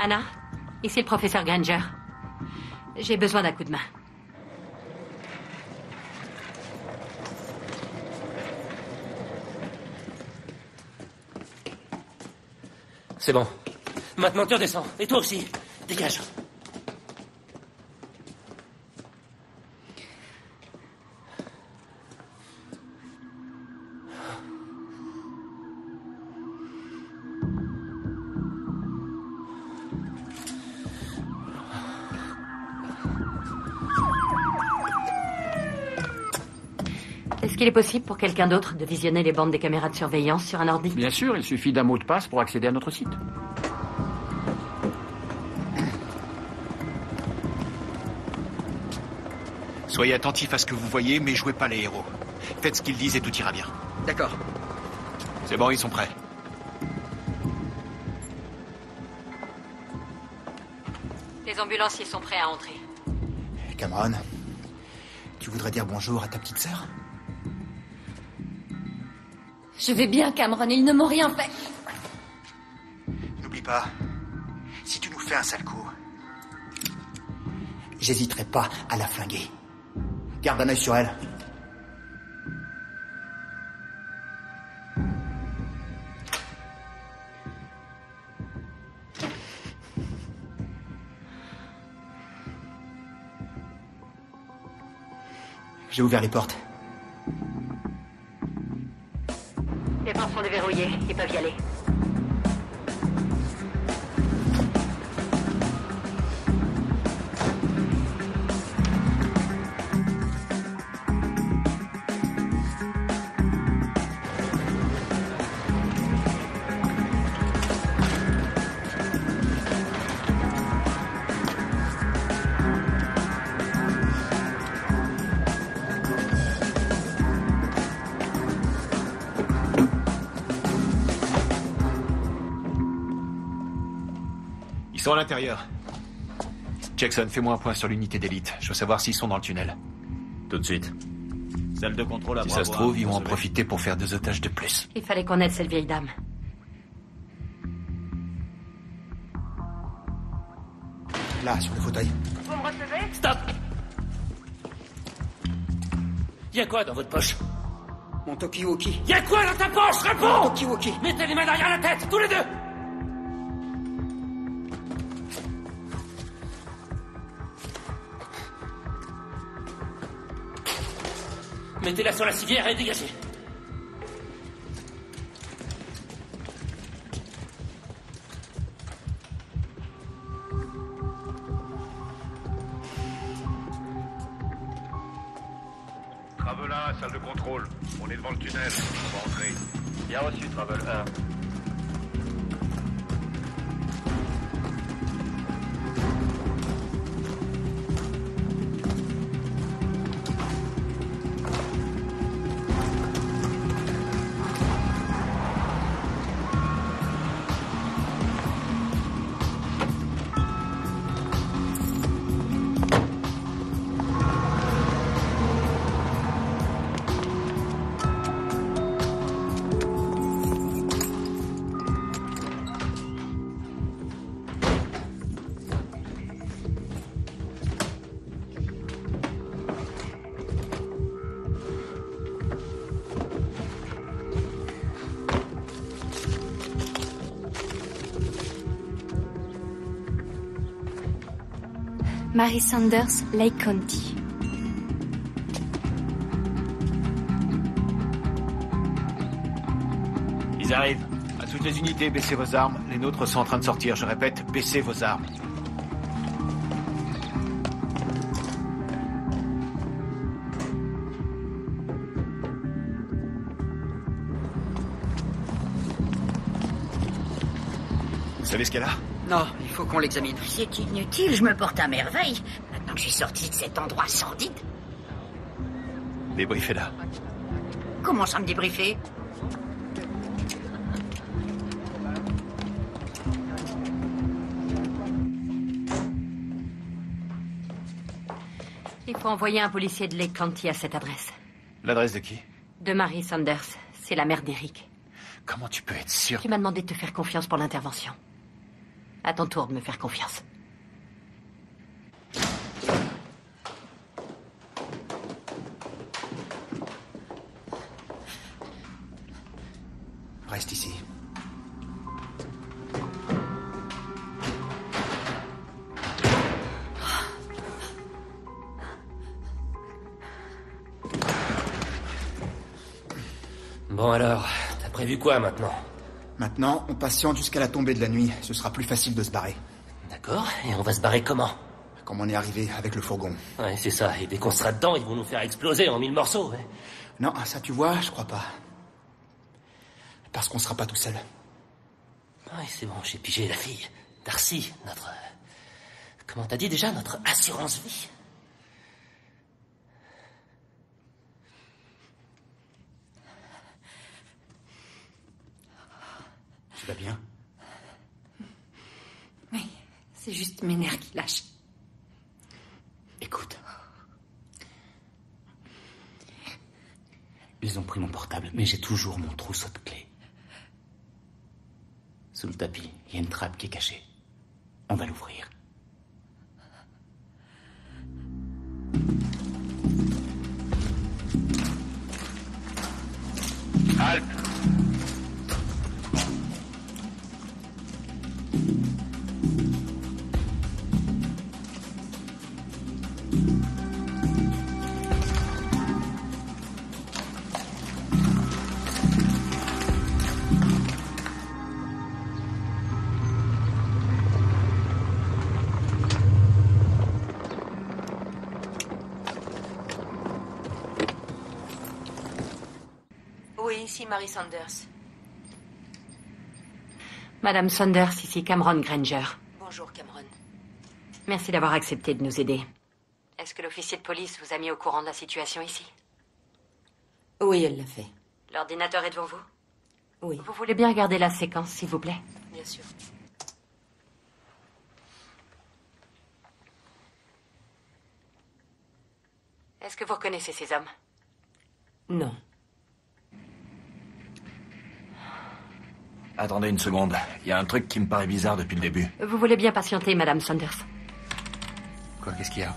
S5: Anna, ici le professeur Granger. J'ai besoin d'un coup de main.
S15: C'est bon. Maintenant, tu redescends. Et toi aussi. Dégage.
S5: Qu'il est possible pour quelqu'un d'autre de visionner les bandes des caméras de surveillance sur un ordi
S22: Bien sûr, il suffit d'un mot de passe pour accéder à notre site.
S8: Soyez attentifs à ce que vous voyez, mais jouez pas les héros. Faites ce qu'ils disent et tout ira bien.
S2: D'accord.
S8: C'est bon, ils sont prêts.
S5: Les ambulanciers sont prêts à entrer.
S2: Cameron, tu voudrais dire bonjour à ta petite sœur?
S16: Je vais bien, Cameron, ils ne m'ont rien fait.
S2: N'oublie pas, si tu nous fais un sale coup, j'hésiterai pas à la flinguer. Garde un œil sur elle. J'ai ouvert les portes.
S5: Déverrouillées. Ils peuvent y aller.
S8: Sont à l'intérieur. Jackson, fais-moi un point sur l'unité d'élite. Je veux savoir s'ils sont dans le tunnel.
S21: Tout de suite.
S20: Salle de contrôle à
S8: Si ça se trouve, ils vont en profiter pour faire deux otages de plus.
S5: Il fallait qu'on aide cette vieille dame.
S2: Là, sur le fauteuil.
S9: Vous me recevez?
S15: Stop Y a quoi dans votre poche?
S2: Mon Tokiwoki.
S15: Y a quoi dans ta poche? Réponds
S2: Tokiwoki.
S15: Mettez les mains derrière la tête, tous les deux Mettez-la sur la civière et dégagez.
S19: Mary Sanders, Lake County.
S8: Ils arrivent. À toutes les unités, baissez vos armes. Les nôtres sont en train de sortir. Je répète, baissez vos armes. Vous savez ce qu'elle a
S10: Non, faut qu'on l'examine.
S16: C'est inutile, je me porte à merveille. Maintenant que je suis sorti de cet endroit sordide,
S8: Débriefez-la.
S16: comment ça me débriefer?
S5: Il faut envoyer un policier de Lake County à cette adresse.
S8: L'adresse de qui?
S5: De Marie Sanders. C'est la mère d'Eric.
S8: Comment tu peux être sûr?
S5: Tu m'as demandé de te faire confiance pour l'intervention. À ton tour de me faire confiance.
S11: Reste ici.
S15: Bon alors, t'as prévu quoi maintenant?
S11: Maintenant, on patiente jusqu'à la tombée de la nuit. Ce sera plus facile de se barrer.
S15: D'accord, et on va se barrer comment
S11: Comme on est arrivé avec le fourgon.
S15: Ouais, c'est ça, et dès qu'on sera dedans, ils vont nous faire exploser en mille morceaux. ouais.
S11: Non, ça tu vois, je crois pas. Parce qu'on sera pas tout seul.
S15: Ouais, c'est bon, j'ai pigé la fille. Darcy, notre... euh, Comment t'as dit déjà Notre assurance vie
S11: Tu vas bien
S10: Oui, c'est juste mes nerfs qui lâchent.
S11: Écoute. Ils ont pris mon portable, mais j'ai toujours mon trousseau de clés. Sous le tapis, il y a une trappe qui est cachée. On va l'ouvrir.
S20: Halte
S23: Marie Sanders.
S5: Madame Saunders, ici Cameron Granger.
S23: Bonjour, Cameron.
S5: Merci d'avoir accepté de nous aider. Est-ce que l'officier de police vous a mis au courant de la situation ici?
S10: Oui, elle l'a fait.
S5: L'ordinateur est devant vous?
S10: Oui.
S5: Vous voulez bien regarder la séquence, s'il vous plaît?
S23: Bien sûr.
S5: Est-ce que vous reconnaissez ces hommes?
S10: Non.
S21: Attendez une seconde. Il y a un truc qui me paraît bizarre depuis le début.
S5: Vous voulez bien patienter, Madame Saunders
S21: Quoi, qu'est-ce qu'il y a?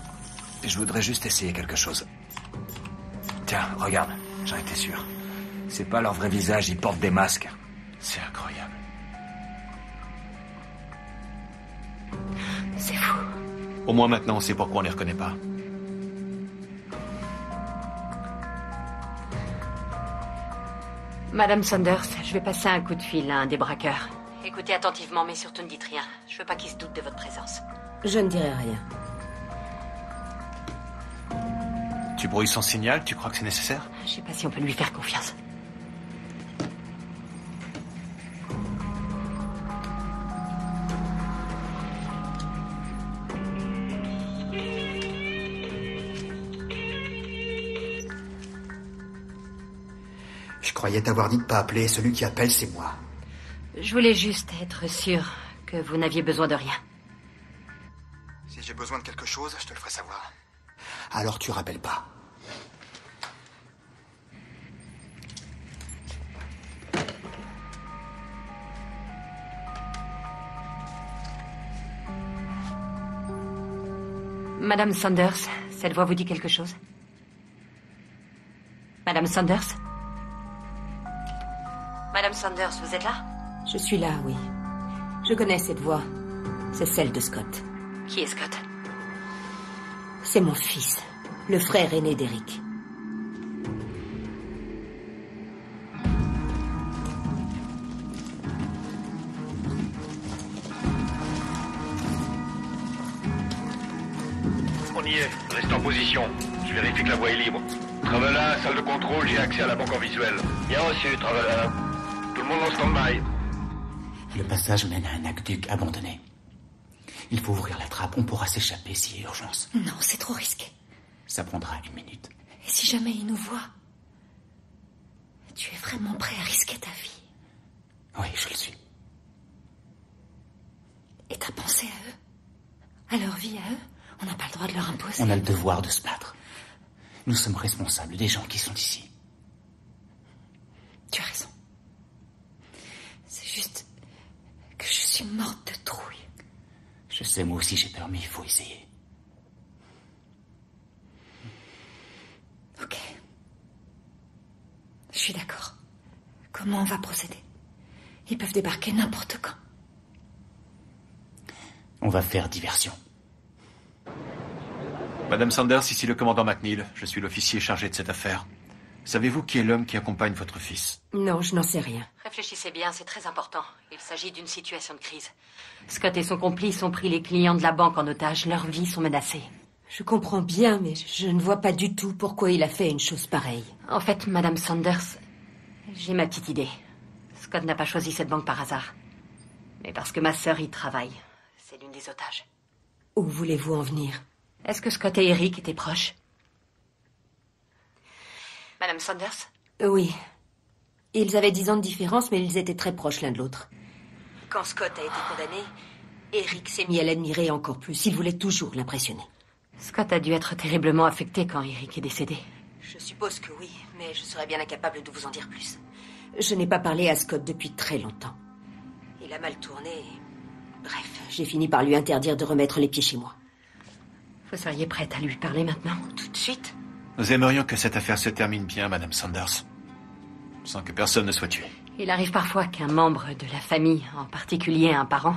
S21: Je voudrais juste essayer quelque chose. Tiens, regarde. J'en étais sûr. C'est pas leur vrai visage, ils portent des masques. C'est incroyable.
S5: C'est fou.
S8: Au moins maintenant, on sait pourquoi on les reconnaît pas.
S5: Madame Saunders, je vais passer un coup de fil à un des braqueurs. Écoutez attentivement, mais surtout ne dites rien. Je veux pas qu'ils se doutent de votre présence.
S10: Je ne dirai rien.
S8: Tu brouilles son signal? Tu crois que c'est nécessaire?
S5: Je sais pas si on peut lui faire confiance.
S11: Croyais t'avoir dit de pas appeler. Celui qui appelle, c'est moi.
S5: Je voulais juste être sûre que vous n'aviez besoin de rien.
S11: Si j'ai besoin de quelque chose, je te le ferai savoir. Alors tu rappelles pas.
S5: Madame Saunders, cette voix vous dit quelque chose? Madame Saunders Madame Saunders, vous êtes là?
S10: Je suis là, oui. Je connais cette voix. C'est celle de Scott.
S5: Qui est Scott?
S10: C'est mon fils, le frère aîné d'Eric.
S20: On y est. Reste en position. Je vérifie que la voie est libre. Travelin, salle de contrôle, j'ai accès à la banque en visuel. Bien reçu, Travelin. Tout le monde en stand-by.
S11: Le passage mène à un aqueduc abandonné. Il faut ouvrir la trappe. On pourra s'échapper s'il y a urgence.
S10: Non, c'est trop risqué.
S11: Ça prendra une minute.
S10: Et si jamais il nous voit Tu es vraiment prêt à risquer ta vie
S11: Oui, je le suis.
S10: Et t'as pensé à eux À leur vie, à eux On n'a pas le droit de leur imposer.
S11: On a le devoir de se battre. Nous sommes responsables des gens qui sont ici.
S10: Tu as raison. Juste que je suis morte de trouille.
S11: Je sais, moi aussi j'ai peur, mais il faut essayer.
S19: Ok. Je suis d'accord. Comment on va procéder? Ils peuvent débarquer n'importe quand.
S11: On va faire diversion.
S8: Madame Sanders, ici le commandant McNeil. Je suis l'officier chargé de cette affaire. Savez-vous qui est l'homme qui accompagne votre fils
S10: Non, je n'en sais rien.
S5: Réfléchissez bien, c'est très important. Il s'agit d'une situation de crise. Scott et son complice ont pris les clients de la banque en otage. Leurs vies sont menacées.
S10: Je comprends bien, mais je ne vois pas du tout pourquoi il a fait une chose pareille.
S5: En fait, Madame Sanders, j'ai ma petite idée. Scott n'a pas choisi cette banque par hasard. Mais parce que ma sœur y travaille. C'est l'une des otages.
S10: Où voulez-vous en venir?
S5: Est-ce que Scott et Eric étaient proches? Madame Sanders
S10: Oui. Ils avaient dix ans de différence, mais ils étaient très proches l'un de l'autre. Quand Scott a été condamné, Eric s'est mis à l'admirer encore plus. Il voulait toujours l'impressionner.
S5: Scott a dû être terriblement affecté quand Eric est décédé.
S10: Je suppose que oui, mais je serais bien incapable de vous en dire plus. Je n'ai pas parlé à Scott depuis très longtemps. Il a mal tourné. Bref, j'ai fini par lui interdire de remettre les pieds chez moi.
S5: Vous seriez prête à lui parler maintenant?
S10: Tout de suite
S8: Nous aimerions que cette affaire se termine bien, Madame Sanders. Sans que personne ne soit tué.
S5: Il arrive parfois qu'un membre de la famille, en particulier un parent,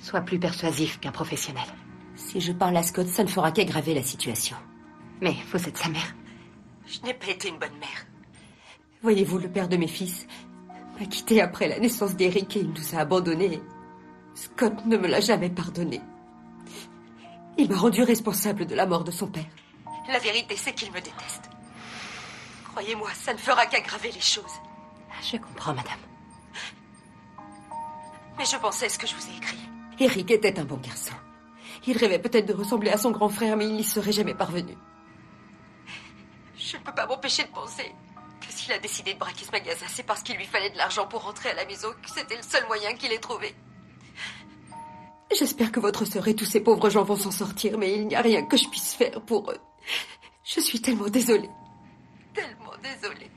S5: soit plus persuasif qu'un professionnel.
S10: Si je parle à Scott, ça ne fera qu'aggraver la situation.
S5: Mais vous êtes sa mère.
S10: Je n'ai pas été une bonne mère. Voyez-vous, le père de mes fils m'a quitté après la naissance d'Eric et il nous a abandonnés. Scott ne me l'a jamais pardonné. Il m'a rendu responsable de la mort de son père. La vérité, c'est qu'il me déteste. Croyez-moi, ça ne fera qu'aggraver les choses.
S5: Je comprends, madame.
S10: Mais je pensais ce que je vous ai écrit. Eric était un bon garçon. Il rêvait peut-être de ressembler à son grand frère, mais il n'y serait jamais parvenu. Je ne peux pas m'empêcher de penser que s'il a décidé de braquer ce magasin, c'est parce qu'il lui fallait de l'argent pour rentrer à la maison, que c'était le seul moyen qu'il ait trouvé. J'espère que votre sœur et tous ces pauvres gens vont s'en sortir, mais il n'y a rien que je puisse faire pour eux. Je suis tellement désolée. Tellement désolée.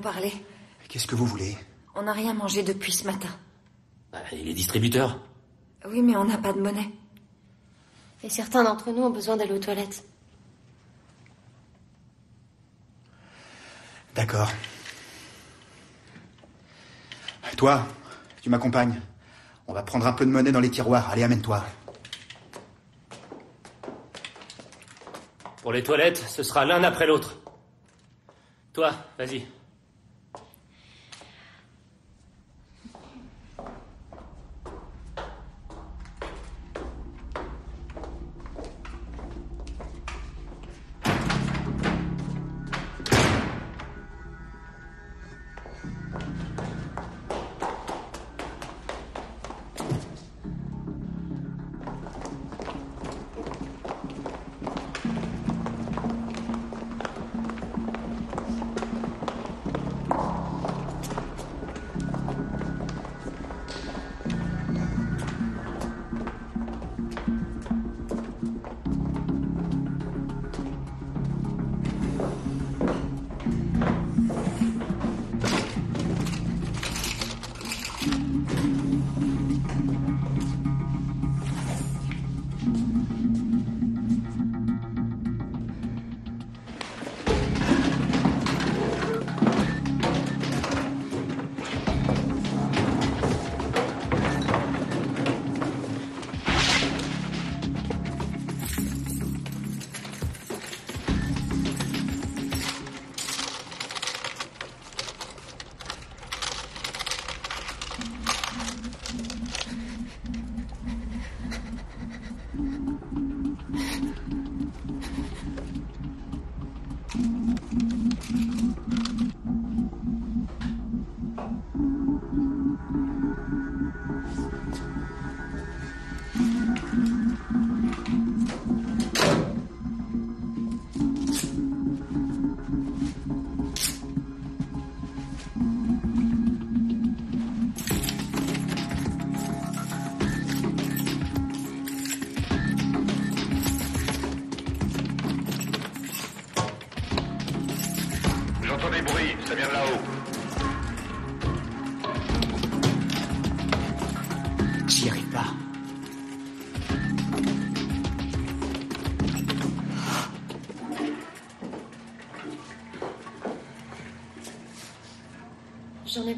S19: Parler.
S2: Qu'est-ce que vous voulez?
S19: On n'a rien mangé depuis ce matin.
S15: Bah, et les distributeurs
S19: Oui, mais on n'a pas de monnaie.
S24: Et certains d'entre nous ont besoin d'aller aux toilettes.
S2: D'accord. Toi, tu m'accompagnes. On va prendre un peu de monnaie dans les tiroirs. Allez, amène-toi.
S15: Pour les toilettes, ce sera l'un après l'autre. Toi, vas-y.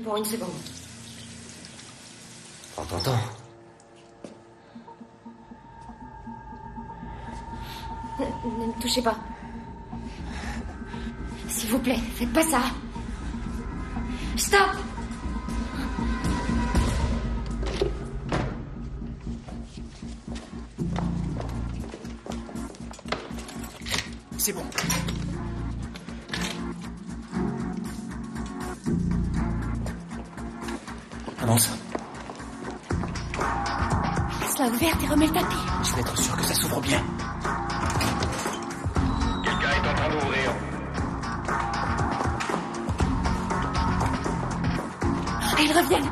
S25: Pour une seconde.
S15: Prends ton temps.
S10: Ne, ne me touchez pas. S'il vous plaît, faites pas ça. Stop
S2: C'est bon.
S10: Laisse-la ouverte et remets le tapis.
S20: Je vais être sûr que ça s'ouvre bien.
S26: Quelqu'un est en train d'ouvrir.
S10: Ah, ils reviennent.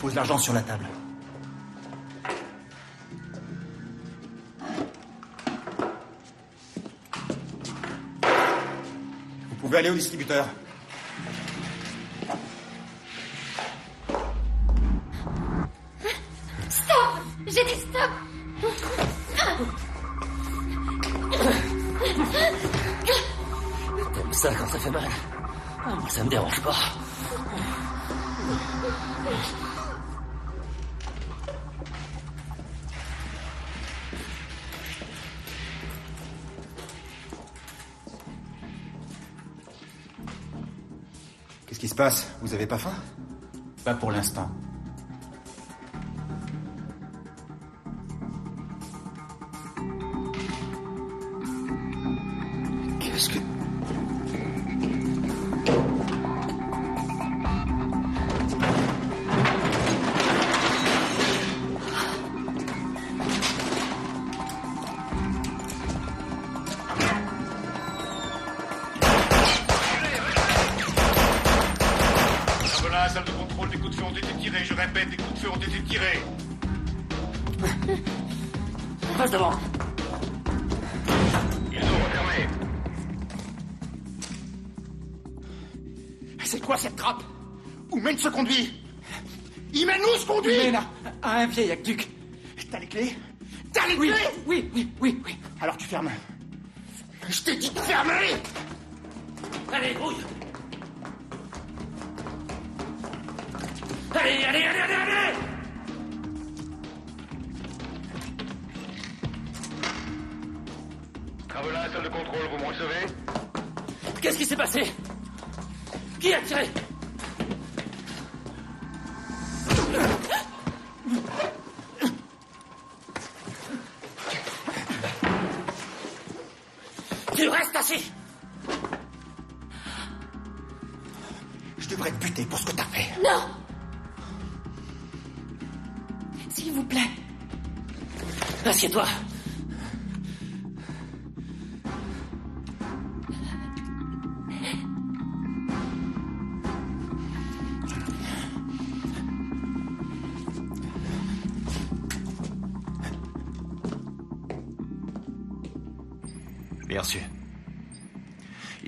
S20: Pose l'argent sur la table.
S2: Vous pouvez aller au distributeur. Qu'est-ce qui se passe Vous avez pas faim?
S20: Pas pour l'instant.
S2: Tu
S27: restes assis
S2: Je devrais te buter pour ce que t'as fait.
S10: Non S'il vous plaît.
S27: Assieds-toi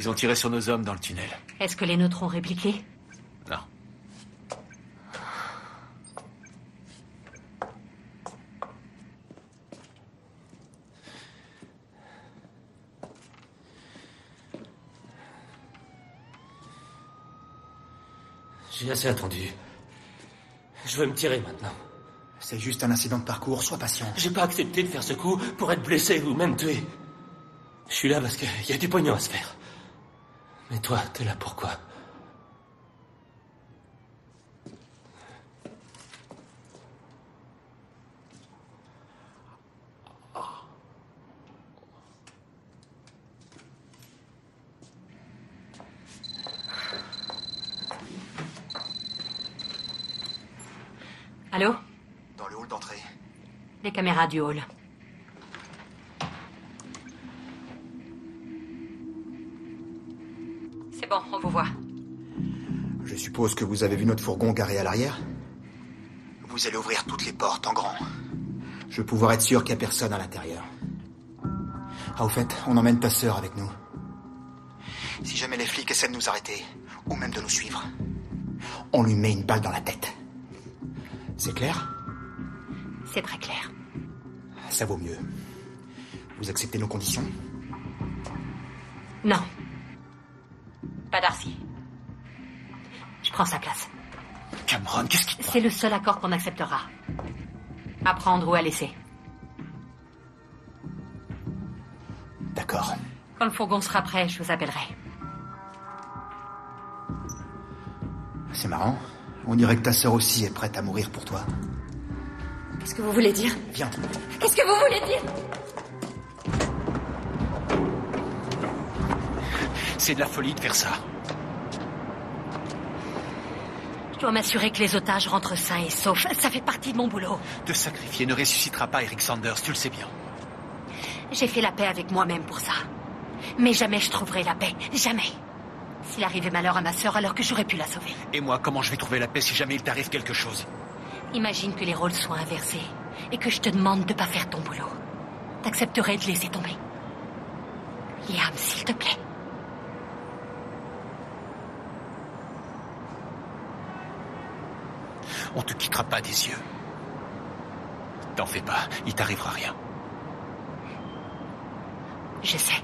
S8: Ils ont tiré sur nos hommes dans le tunnel.
S5: Est-ce que les nôtres ont répliqué
S8: Non.
S15: J'ai assez attendu. Je veux me tirer maintenant.
S2: C'est juste un incident de parcours, sois patient.
S15: J'ai pas accepté de faire ce coup pour être blessé ou même tué. Je suis là parce qu'il y a du pognon à se faire. Mais toi, t'es là pourquoi
S5: Allô?
S2: Dans le hall d'entrée.
S5: Les caméras du hall.
S2: Suppose que vous avez vu notre fourgon garé à l'arrière Vous allez ouvrir toutes les portes en grand. Je veux pouvoir être sûr qu'il n'y a personne à l'intérieur. Ah, au fait, on emmène ta sœur avec nous. Si jamais les flics essaient de nous arrêter, ou même de nous suivre, on lui met une balle dans la tête. C'est clair?
S10: C'est très clair.
S2: Ça vaut mieux. Vous acceptez nos conditions?
S10: Non. Prends sa place.
S8: Cameron, qu'est-ce qui...
S5: C'est le seul accord qu'on acceptera. À prendre ou à laisser.
S2: D'accord.
S5: Quand le fourgon sera prêt, je vous appellerai.
S2: C'est marrant. On dirait que ta sœur aussi est prête à mourir pour toi.
S10: Qu'est-ce que vous voulez dire?
S2: Viens.
S10: Qu'est-ce que vous voulez dire?
S8: C'est de la folie de faire ça.
S5: Je dois m'assurer que les otages rentrent sains et saufs. Ça fait partie de mon boulot.
S8: Te sacrifier ne ressuscitera pas Eric Sanders, tu le sais bien.
S5: J'ai fait la paix avec moi-même pour ça. Mais jamais je trouverai la paix. Jamais. S'il arrivait malheur à ma sœur alors que j'aurais pu la sauver.
S8: Et moi, comment je vais trouver la paix si jamais il t'arrive quelque chose?
S5: Imagine que les rôles soient inversés et que je te demande de pas faire ton boulot. T'accepterais de laisser tomber? Liam, s'il te plaît.
S8: On te quittera pas des yeux. T'en fais pas, il t'arrivera rien.
S5: Je sais.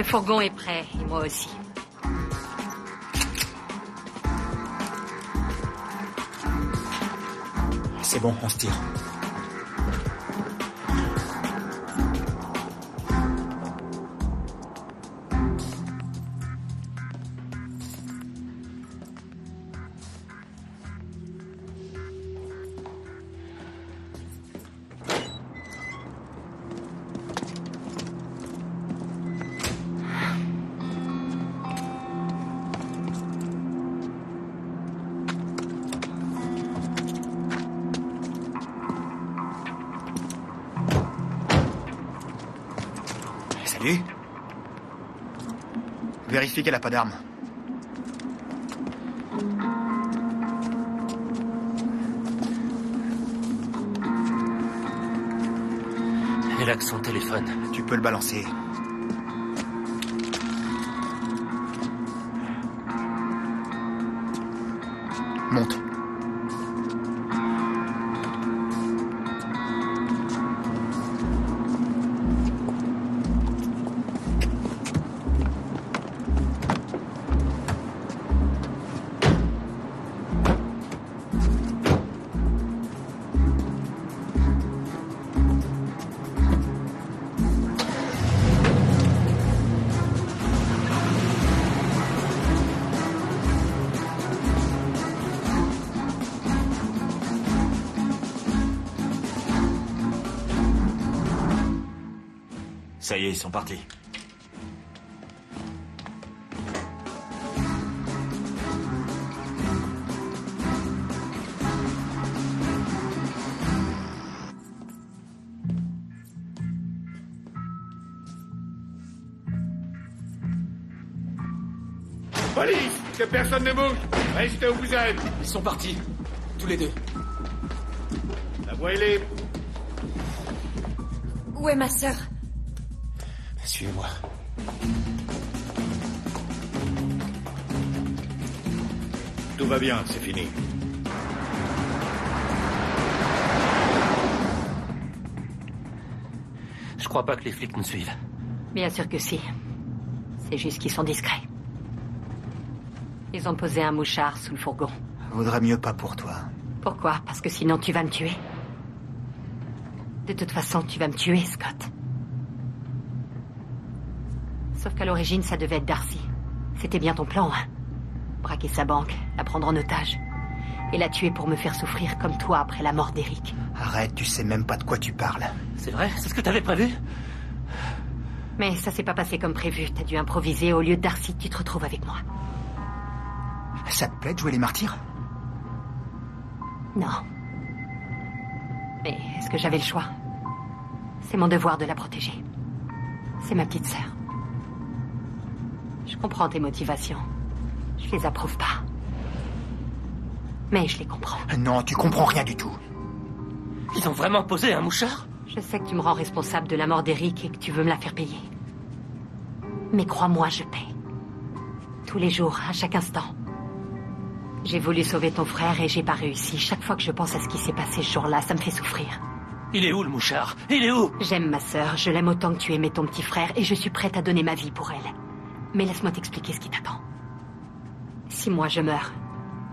S5: Le fourgon est prêt, et moi aussi.
S2: C'est bon, on se tire. A pas d'arme.
S15: Elle a que son téléphone.
S2: Tu peux le balancer.
S21: Ça y est, ils sont partis.
S3: Police Que personne ne bouge Restez où vous êtes
S15: Ils sont partis. Tous les deux.
S3: La voie est libre.
S10: Où est ma sœur?
S8: Suivez-moi.
S3: Tout va bien, c'est fini.
S15: Je crois pas que les flics nous suivent.
S5: Bien sûr que si. C'est juste qu'ils sont discrets. Ils ont posé un mouchard sous le fourgon.
S2: Vaudrait mieux pas pour toi.
S5: Pourquoi? Parce que sinon tu vas me tuer. De toute façon, tu vas me tuer, Scott. Sauf qu'à l'origine, ça devait être Darcy. C'était bien ton plan, hein Braquer sa banque, la prendre en otage. Et la tuer pour me faire souffrir comme toi après la mort d'Eric.
S2: Arrête, tu sais même pas de quoi tu parles.
S15: C'est vrai C'est ce que t'avais prévu?
S5: Mais ça s'est pas passé comme prévu. T'as dû improviser. Au lieu de Darcy, tu te retrouves avec moi.
S2: Ça te plaît de jouer les martyrs?
S5: Non. Mais est-ce que j'avais le choix? C'est mon devoir de la protéger. C'est ma petite sœur. Je comprends tes motivations. Je les approuve pas. Mais je les comprends.
S2: Non, tu comprends rien du tout.
S15: Ils ont vraiment posé un mouchard?
S5: Je sais que tu me rends responsable de la mort d'Eric et que tu veux me la faire payer. Mais crois-moi, je paie. Tous les jours, à chaque instant. J'ai voulu sauver ton frère et j'ai pas réussi. Chaque fois que je pense à ce qui s'est passé ce jour-là, ça me fait souffrir.
S15: Il est où le mouchard? Il est où?
S5: J'aime ma sœur, je l'aime autant que tu aimais ton petit frère et je suis prête à donner ma vie pour elle. Mais laisse-moi t'expliquer ce qui t'attend. Si moi je meurs,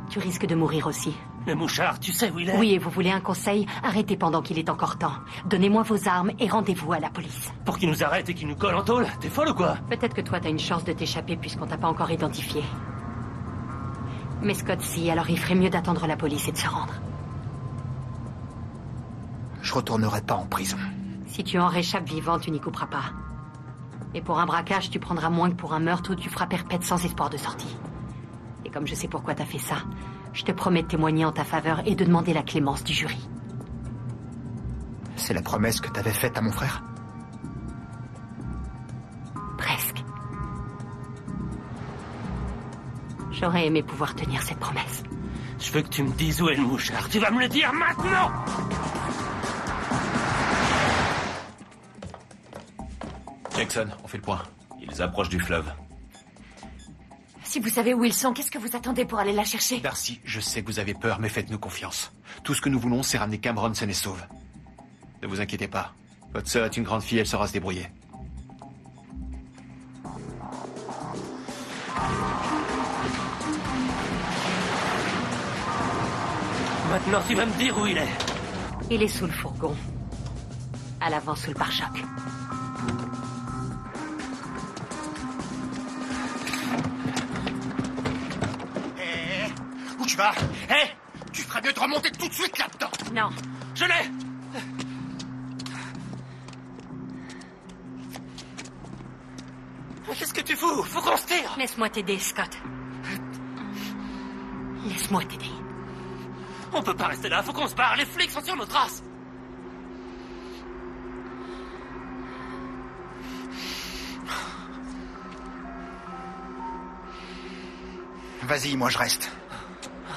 S5: tu risques de mourir aussi.
S15: Le mouchard, tu sais où il est
S5: Oui, et vous voulez un conseil? Arrêtez pendant qu'il est encore temps. Donnez-moi vos armes et rendez-vous à la police.
S15: Pour qu'il nous arrête et qu'il nous colle en tôle T'es folle ou quoi?
S5: Peut-être que toi t'as une chance de t'échapper puisqu'on t'a pas encore identifié. Mais Scott si, alors il ferait mieux d'attendre la police et de se rendre.
S2: Je retournerai pas en prison.
S5: Si tu en réchappes vivant, tu n'y couperas pas. Et pour un braquage, tu prendras moins que pour un meurtre où tu feras perpète sans espoir de sortie. Et comme je sais pourquoi t'as fait ça, je te promets de témoigner en ta faveur et de demander la clémence du jury.
S2: C'est la promesse que t'avais faite à mon frère?
S5: Presque. J'aurais aimé pouvoir tenir cette promesse.
S15: Je veux que tu me dises où est le mouchard. Tu vas me le dire maintenant
S8: Jackson, on fait le point. Ils approchent du fleuve.
S19: Si vous savez où ils sont, qu'est-ce que vous attendez pour aller la chercher?
S8: Darcy, je sais que vous avez peur, mais faites-nous confiance. Tout ce que nous voulons, c'est ramener Cameron saine et sauve. Ne vous inquiétez pas. Votre sœur est une grande fille, elle saura se débrouiller.
S15: Maintenant, tu vas me dire où il est.
S5: Il est sous le fourgon. À l'avant, sous le pare-choc.
S2: Tu vas Hé Tu ferais mieux de remonter tout de suite là-dedans
S5: Non.
S15: Je l'ai Qu'est-ce que tu fous? Faut qu'on se tire
S5: Laisse-moi t'aider, Scott. Laisse-moi t'aider.
S15: On peut pas rester là, faut qu'on se barre, les flics sont sur nos traces
S2: Vas-y, moi je reste.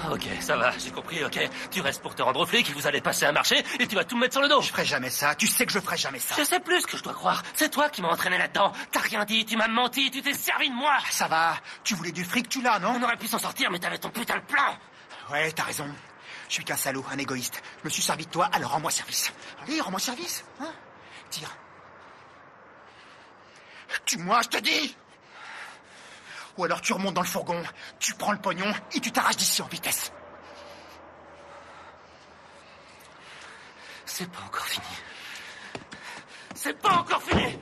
S15: Ok, ça va, j'ai compris, ok. Tu restes pour te rendre aux flics, vous allez passer un marché et tu vas tout me mettre sur le dos.
S2: Je ferai jamais ça, tu sais que je ferai jamais ça.
S15: Je sais plus ce que je dois croire. C'est toi qui m'as entraîné là-dedans. T'as rien dit, tu m'as menti, tu t'es servi de moi.
S2: Ça va, tu voulais du fric, tu l'as, non?
S15: On aurait pu s'en sortir, mais t'avais ton putain de plan.
S2: Ouais, t'as raison. Je suis qu'un salaud, un égoïste. Je me suis servi de toi, alors rends-moi service. Allez, rends-moi service, hein Tire. Tue-moi, je te dis Ou alors tu remontes dans le fourgon, tu prends le pognon et tu t'arraches d'ici en vitesse.
S15: C'est pas encore fini. C'est pas encore fini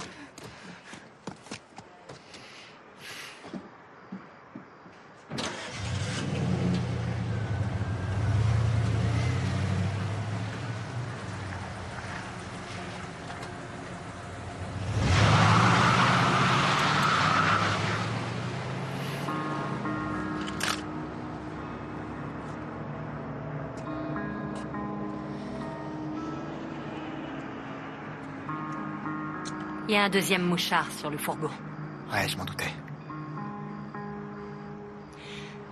S5: Il y a un deuxième mouchard sur le fourgon.
S2: Ouais, je m'en doutais.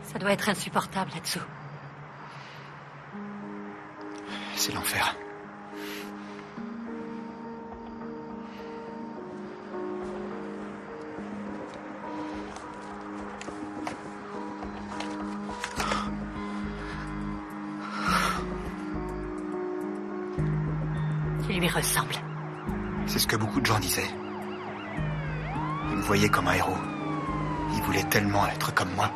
S5: Ça doit être insupportable là-dessous.
S2: C'est l'enfer.
S5: Tu lui ressembles.
S2: Que beaucoup de gens disaient. Ils me voyaient comme un héros. Ils voulaient tellement être comme moi.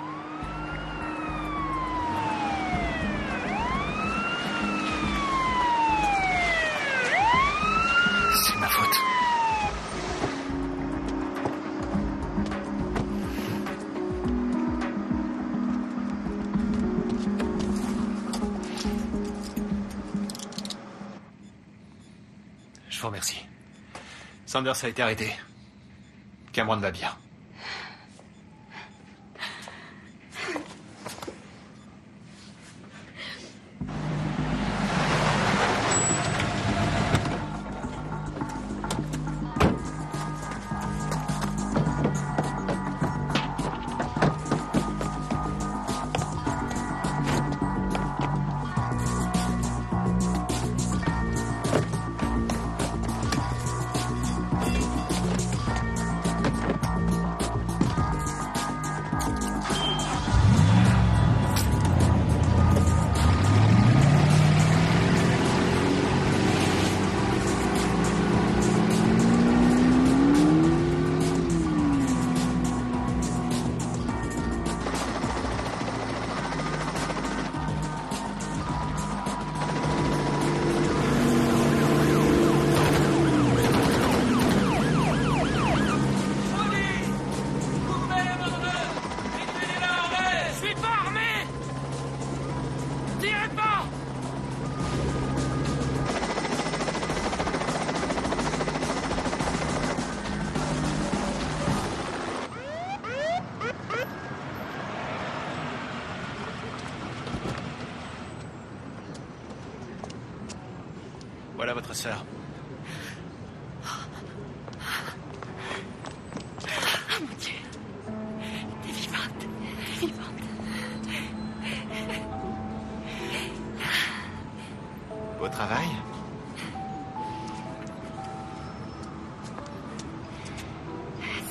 S8: Sanders a été arrêté. Cameron va bien. Travail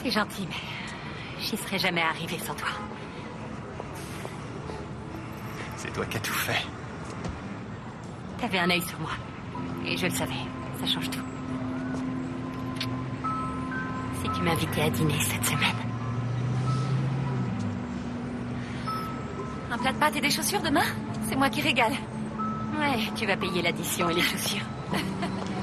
S5: C'est gentil, mais j'y serais jamais arrivée sans toi.
S8: C'est toi qui as tout fait.
S5: T'avais un œil sur moi. Et je le savais. Ça change tout. Si tu m'invitais à dîner cette semaine. Un plat de pâtes et des chaussures demain? C'est moi qui régale. Tu vas payer l'addition et les chaussures.